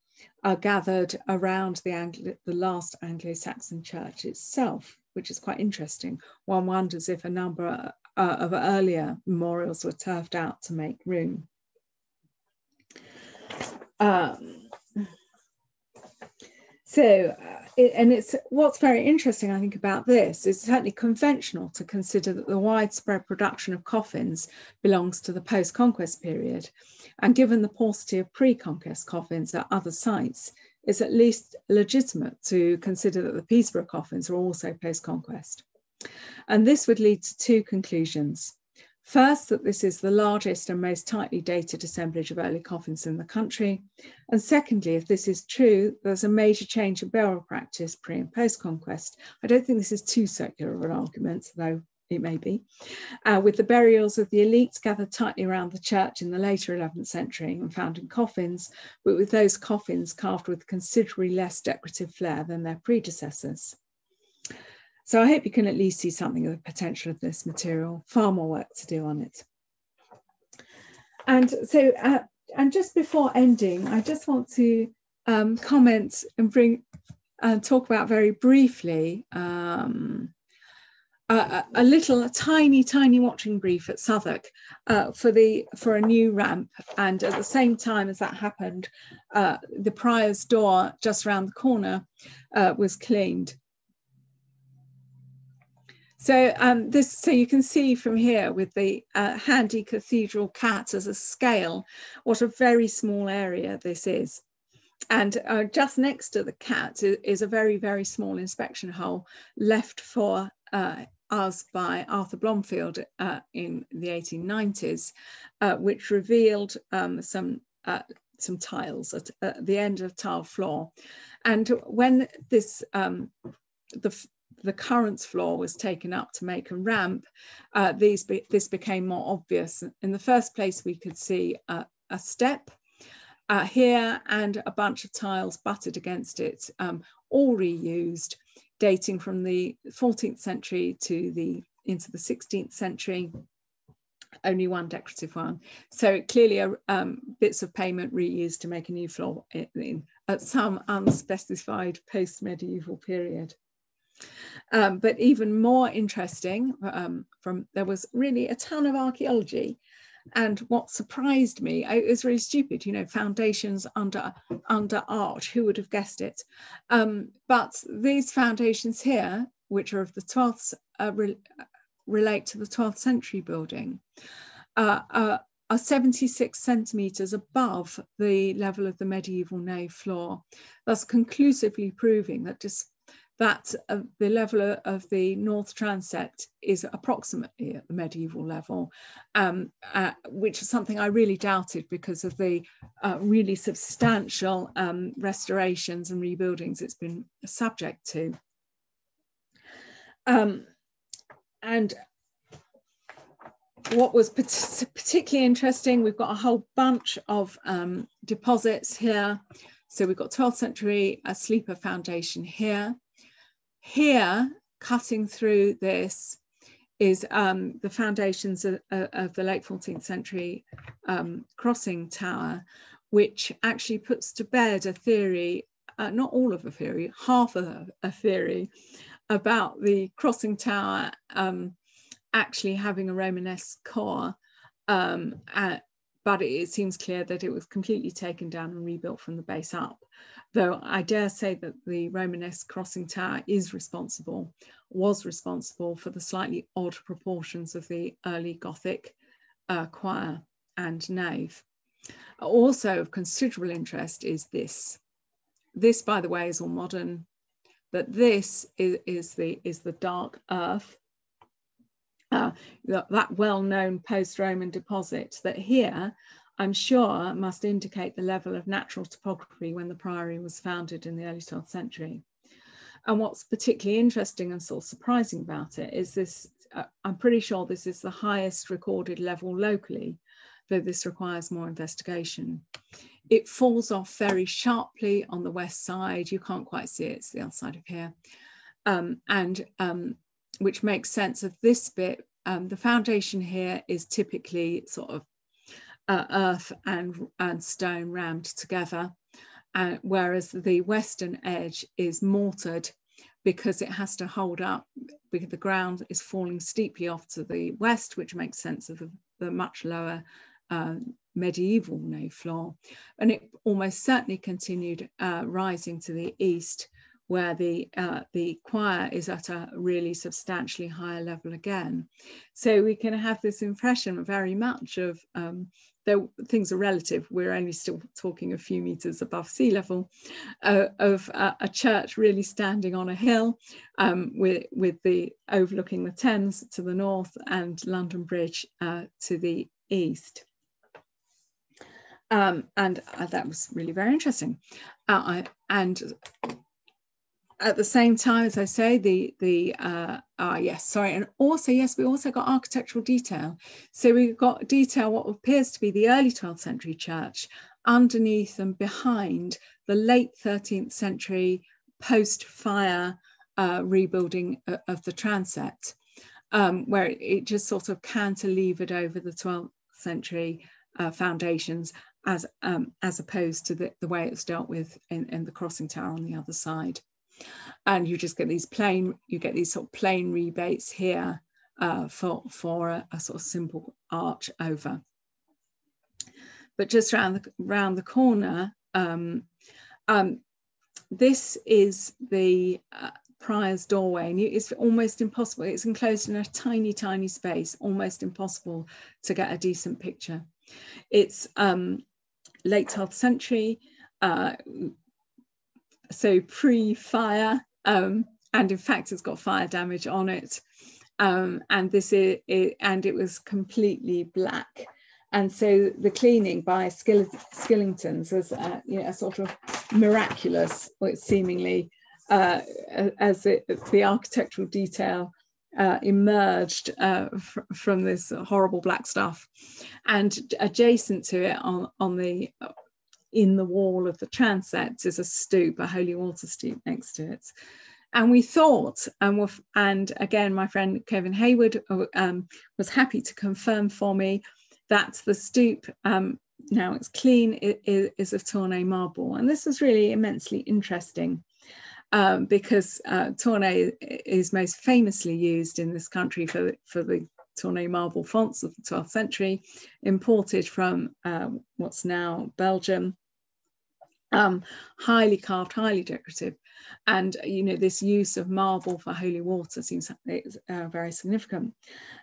are gathered around the, Anglo the last Anglo-Saxon church itself, which is quite interesting. One wonders if a number uh, of earlier memorials were turfed out to make room. Um, so, uh, it, and it's what's very interesting, I think, about this is certainly conventional to consider that the widespread production of coffins belongs to the post conquest period. And given the paucity of pre conquest coffins at other sites, it's at least legitimate to consider that the Peterborough coffins are also post conquest. And this would lead to two conclusions. First, that this is the largest and most tightly dated assemblage of early coffins in the country. And secondly, if this is true, there's a major change in burial practice pre and post conquest. I don't think this is too circular an argument, though it may be, uh, with the burials of the elites gathered tightly around the church in the later 11th century and found in coffins, but with those coffins carved with considerably less decorative flair than their predecessors. So I hope you can at least see something of the potential of this material, far more work to do on it. And so, uh, and just before ending, I just want to um, comment and bring and uh, talk about very briefly um, a, a, little, a tiny, tiny watching brief at Southwark uh, for the for a new ramp. And at the same time as that happened, uh, the Prior's door just around the corner uh, was cleaned. So um, this, so you can see from here with the uh, handy cathedral cat as a scale, what a very small area this is. And uh, just next to the cat is, a very, very small inspection hole left for uh, us by Arthur Blomfield uh, in the 1890s, uh, which revealed um, some uh, some tiles at, at, the end of tile floor. And when this um, the the current floor was taken up to make a ramp, uh, these be, this became more obvious. In the first place, we could see a, a step uh, here and a bunch of tiles butted against it, um, all reused, dating from the 14th century to the into the 16th century only one decorative one. So clearly uh, um, bits of payment reused to make a new floor in, in, at some unspecified post-medieval period. Um, but even more interesting, um, from there was really a ton of archaeology. And what surprised me, it was really stupid, you know, foundations under under art, who would have guessed it? Um, but these foundations here, which are of the 12th, uh, re relate to the 12th century building, uh, uh, are 76 centimetres above the level of the medieval nave floor, thus conclusively proving that just that uh, the level of the North Transept is approximately at the medieval level, um, uh, which is something I really doubted because of the uh, really substantial um, restorations and rebuildings it's been subject to. Um, and what was particularly interesting, we've got a whole bunch of um, deposits here. So we've got 12th century a sleeper foundation here. Here, cutting through this is um, the foundations of, of, the late 14th century um, crossing tower, which actually puts to bed a theory, uh, not all of a theory, half of a theory about the crossing tower um, actually having a Romanesque core. Um, uh, but it, it, seems clear that it was completely taken down and rebuilt from the base up. Though I dare say that the Romanesque crossing tower is responsible, was responsible for the slightly odd proportions of the early Gothic uh, choir and nave. Also of considerable interest is this. This, by the way, is all modern, but this is, is, the, is the dark earth uh, that, that well-known post-Roman deposit that here, I'm sure must indicate the level of natural topography when the priory was founded in the early 12th century. And what's particularly interesting and sort of surprising about it is this, uh, I'm pretty sure this is the highest recorded level locally, though this requires more investigation. It falls off very sharply on the west side. You can't quite see it, it's the other side of here. Um, and um, which makes sense of this bit. Um, the foundation here is typically sort of uh, earth and, and stone rammed together, uh, whereas the western edge is mortared because it has to hold up because the ground is falling steeply off to the west, which makes sense of the, the much lower uh, medieval nave floor. And it almost certainly continued uh, rising to the east where the, uh, the choir is at a really substantially higher level again. So we can have this impression very much of, um, though things are relative, we're only still talking a few meters above sea level, uh, of a church really standing on a hill um, with, with the overlooking the Thames to the north and London Bridge uh, to the east. Um, and uh, that was really very interesting. Uh, I, and at the same time, as I say, the the uh, ah yes, sorry, and also yes, we also got architectural detail. So we've got detail what appears to be the early 12th century church underneath and behind the late 13th century post-fire uh, rebuilding of the transept, um, where it just sort of cantilevered over the 12th century uh, foundations as um, as opposed to the, the way it's dealt with in, in the crossing tower on the other side and you just get these plain you get these sort of plain rebates here uh, for for a, a, sort of simple arch over. But just around the round the corner um, um, this is the uh, prior's doorway and it's almost impossible. It's enclosed in a tiny tiny space almost impossible to get a decent picture. It's um, late 12th century uh, so pre-fire, um, and in fact, it's got fire damage on it. Um, and this is, it, and it was completely black. And so the cleaning by Skill, Skillingtons was you know, a sort of miraculous, or seemingly, uh, as it, the architectural detail uh, emerged uh, fr from this horrible black stuff. And adjacent to it on, on the in the wall of the transept is a stoop, a holy water stoop next to it. And we thought, and, we, and again, my friend Kevin Hayward uh, um, was happy to confirm for me that the stoop, um, now it's clean, is, is of Tournai marble. And this was really immensely interesting. Um, because uh, Tournai is most famously used in this country for, for the Tournai marble fonts of the 12th century, imported from uh, what's now Belgium um, highly carved, highly decorative. And, you know, this use of marble for holy water seems uh, very significant.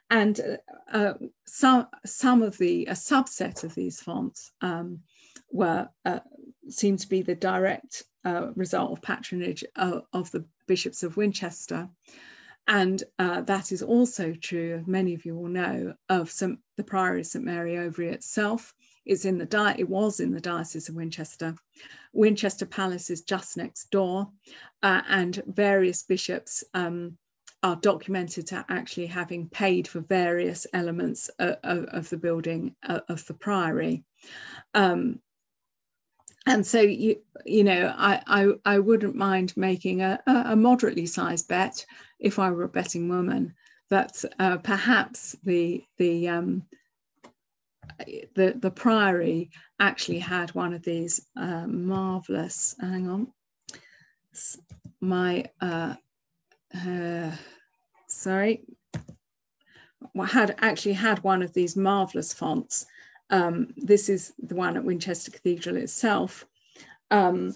And uh, uh, some, some of the, a subset of these fonts um, were, uh, seem to be the direct uh, result of patronage of, of, the bishops of Winchester. And uh, that is also true, many of you will know, of some, the Priory of St Mary Overy itself, it's in the di- it was in the Diocese of Winchester. Winchester Palace is just next door, uh, and various bishops um, are documented to actually having paid for various elements of, of, of the building uh, of the priory. Um, and so you you know I, I I wouldn't mind making a, a moderately sized bet if I were a betting woman that uh, perhaps the the um, the the priory actually had one of these uh, marvelous. Hang on, my uh, uh, sorry, had actually had one of these marvelous fonts um, this is the one at Winchester Cathedral itself. Um,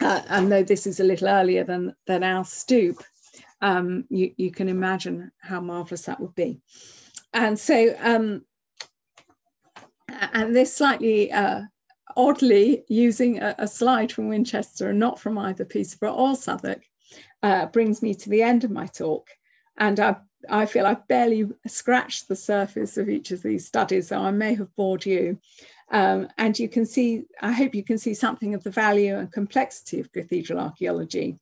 uh, and though this is a little earlier than, than our stoop, um, you, you can imagine how marvelous that would be. And so, um, and this slightly uh, oddly using a, a, slide from Winchester and not from either Peterborough or Southwark uh, brings me to the end of my talk. And I've I feel I've barely scratched the surface of each of these studies, so I may have bored you. Um, and you can see, I hope you can see something of the value and complexity of cathedral archaeology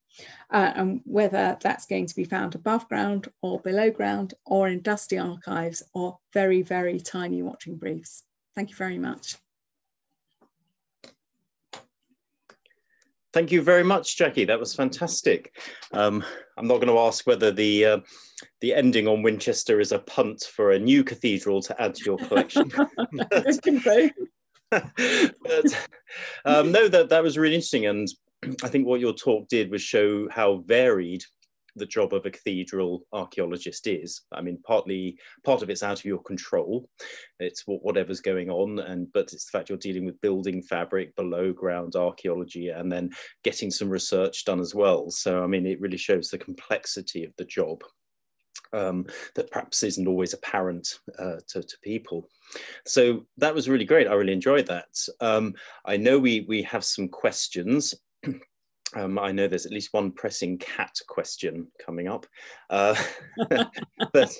uh, and whether that's going to be found above ground or below ground or in dusty archives or very, very tiny watching briefs. Thank you very much. Thank you very much, Jackie. That was fantastic. Um, I'm not going to ask whether the uh, the ending on Winchester is a punt for a new cathedral to add to your collection. but, but um, no, that that was really interesting, and I think what your talk did was show how varied the job of a cathedral archaeologist is. I mean, partly part of it's out of your control. It's whatever's going on, and but it's the fact you're dealing with building fabric, below ground archaeology, and then getting some research done as well. So I mean, it really shows the complexity of the job. Um, that perhaps isn't always apparent uh, to, to, people. So that was really great. I really enjoyed that. Um, I know we, we have some questions. Um, I know there's at least one pressing cat question coming up, uh, but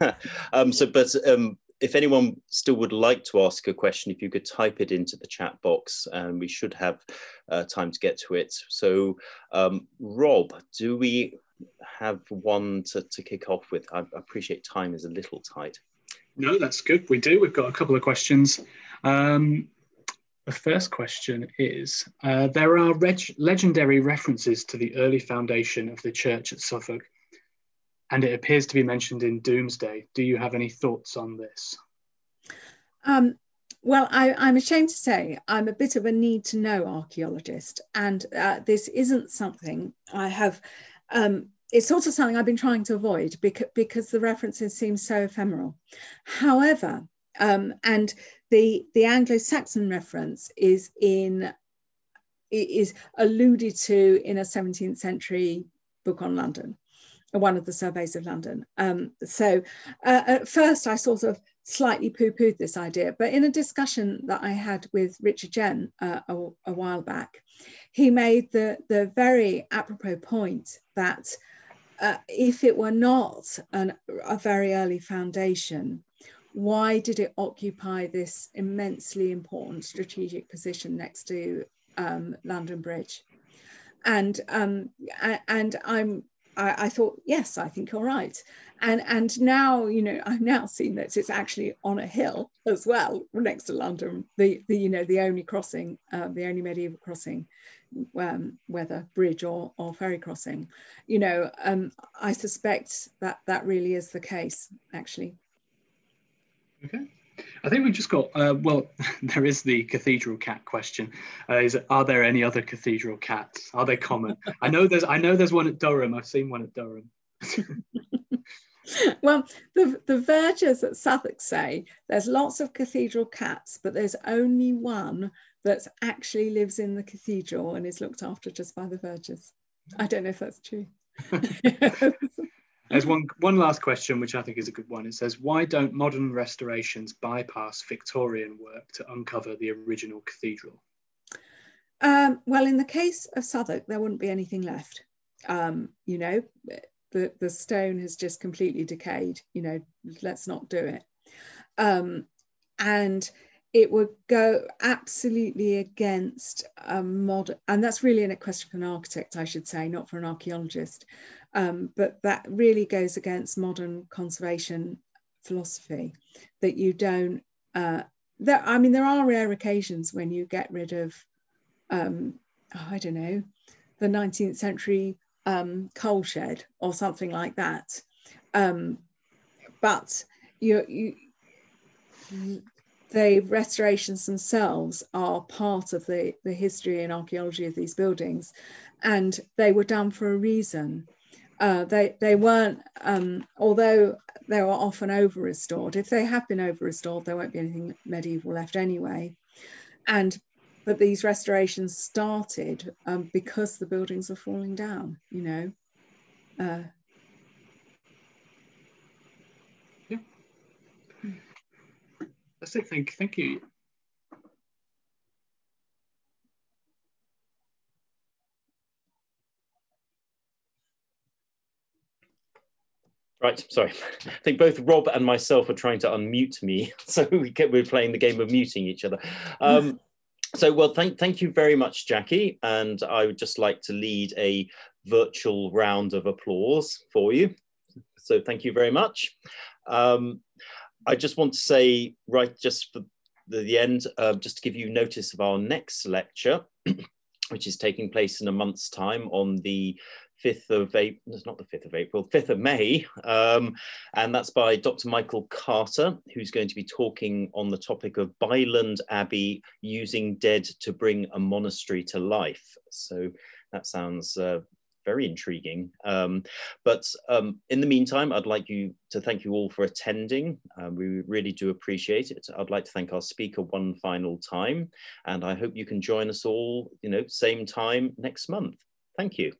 um, so but um, if anyone still would like to ask a question, if you could type it into the chat box, and we should have uh, time to get to it. So, um, Rob, do we have one to, to kick off with? I appreciate time is a little tight. No, that's good. We do. We've got a couple of questions. Um, the first question is uh, There are legendary references to the early foundation of the church at Southwark, and it appears to be mentioned in Domesday. Do you have any thoughts on this? Um, well, I, am ashamed to say I'm a bit of a need to know archaeologist, and uh, this isn't something I have. Um, it's also something I've been trying to avoid because, because the references seem so ephemeral. However, um, and the the Anglo-Saxon reference is in is alluded to in a 17th century book on London, one of the surveys of London. Um, so uh, at first I sort of slightly poo-pooed this idea, but in a discussion that I had with Richard Gem uh, a, a, while back, he made the, the very apropos point that uh, if it were not an, a very early foundation, why did it occupy this immensely important strategic position next to um, London Bridge? And um, and I'm I, I, thought yes, I think you're right. And and now you know I've now seen that it's actually on a hill as well next to London. The, the you know the only crossing, uh, the only medieval crossing, um, whether bridge or or ferry crossing. You know um, I suspect that that really is the case actually. Okay. I think we've just got, uh, well, there is the cathedral cat question. Uh, is are there any other cathedral cats? Are they common? I know there's, I know there's one at Durham. I've seen one at Durham. well, the, the vergers at Southwark say there's lots of cathedral cats, but there's only one that actually lives in the cathedral and is looked after just by the vergers. I don't know if that's true. There's one one last question, which I think is a good one. It says, "Why don't modern restorations bypass Victorian work to uncover the original cathedral?" Um, well, in the case of Southwark, there wouldn't be anything left. Um, you know, the the stone has just completely decayed. You know, let's not do it. Um, and it would go absolutely against a modern, and that's really a question for an architect, I should say, not for an archaeologist. Um, but that really goes against modern conservation philosophy that you don't uh, there, I mean, there are rare occasions when you get rid of, um, oh, I don't know, the 19th century um, coal shed or something like that. Um, but you, you, the restorations themselves are part of the, the history and archaeology of these buildings, and they were done for a reason. Uh, they, they weren't, um, although they were often over restored. If they have been over restored, there won't be anything medieval left anyway. And but these restorations started um, because the buildings are falling down. You know. Uh, That's it. Thank, thank you. Right, sorry. I think both Rob and myself are trying to unmute me, so we get, we're playing the game of muting each other. Um, so, well, thank, thank you very much, Jackie. And I would just like to lead a virtual round of applause for you. So thank you very much. Um, I just want to say, right, just for the, the end, uh, just to give you notice of our next lecture, which is taking place in a month's time on the 5th of April, it's not the 5th of April, 5th of May, um, and that's by Dr. Michael Carter, who's going to be talking on the topic of Byland Abbey using dead to bring a monastery to life. So that sounds uh, very intriguing. Um, but um, in the meantime, I'd like you to thank you all for attending. Um, we really do appreciate it. I'd like to thank our speaker one final time, and I hope you can join us all, you know, same time next month. Thank you.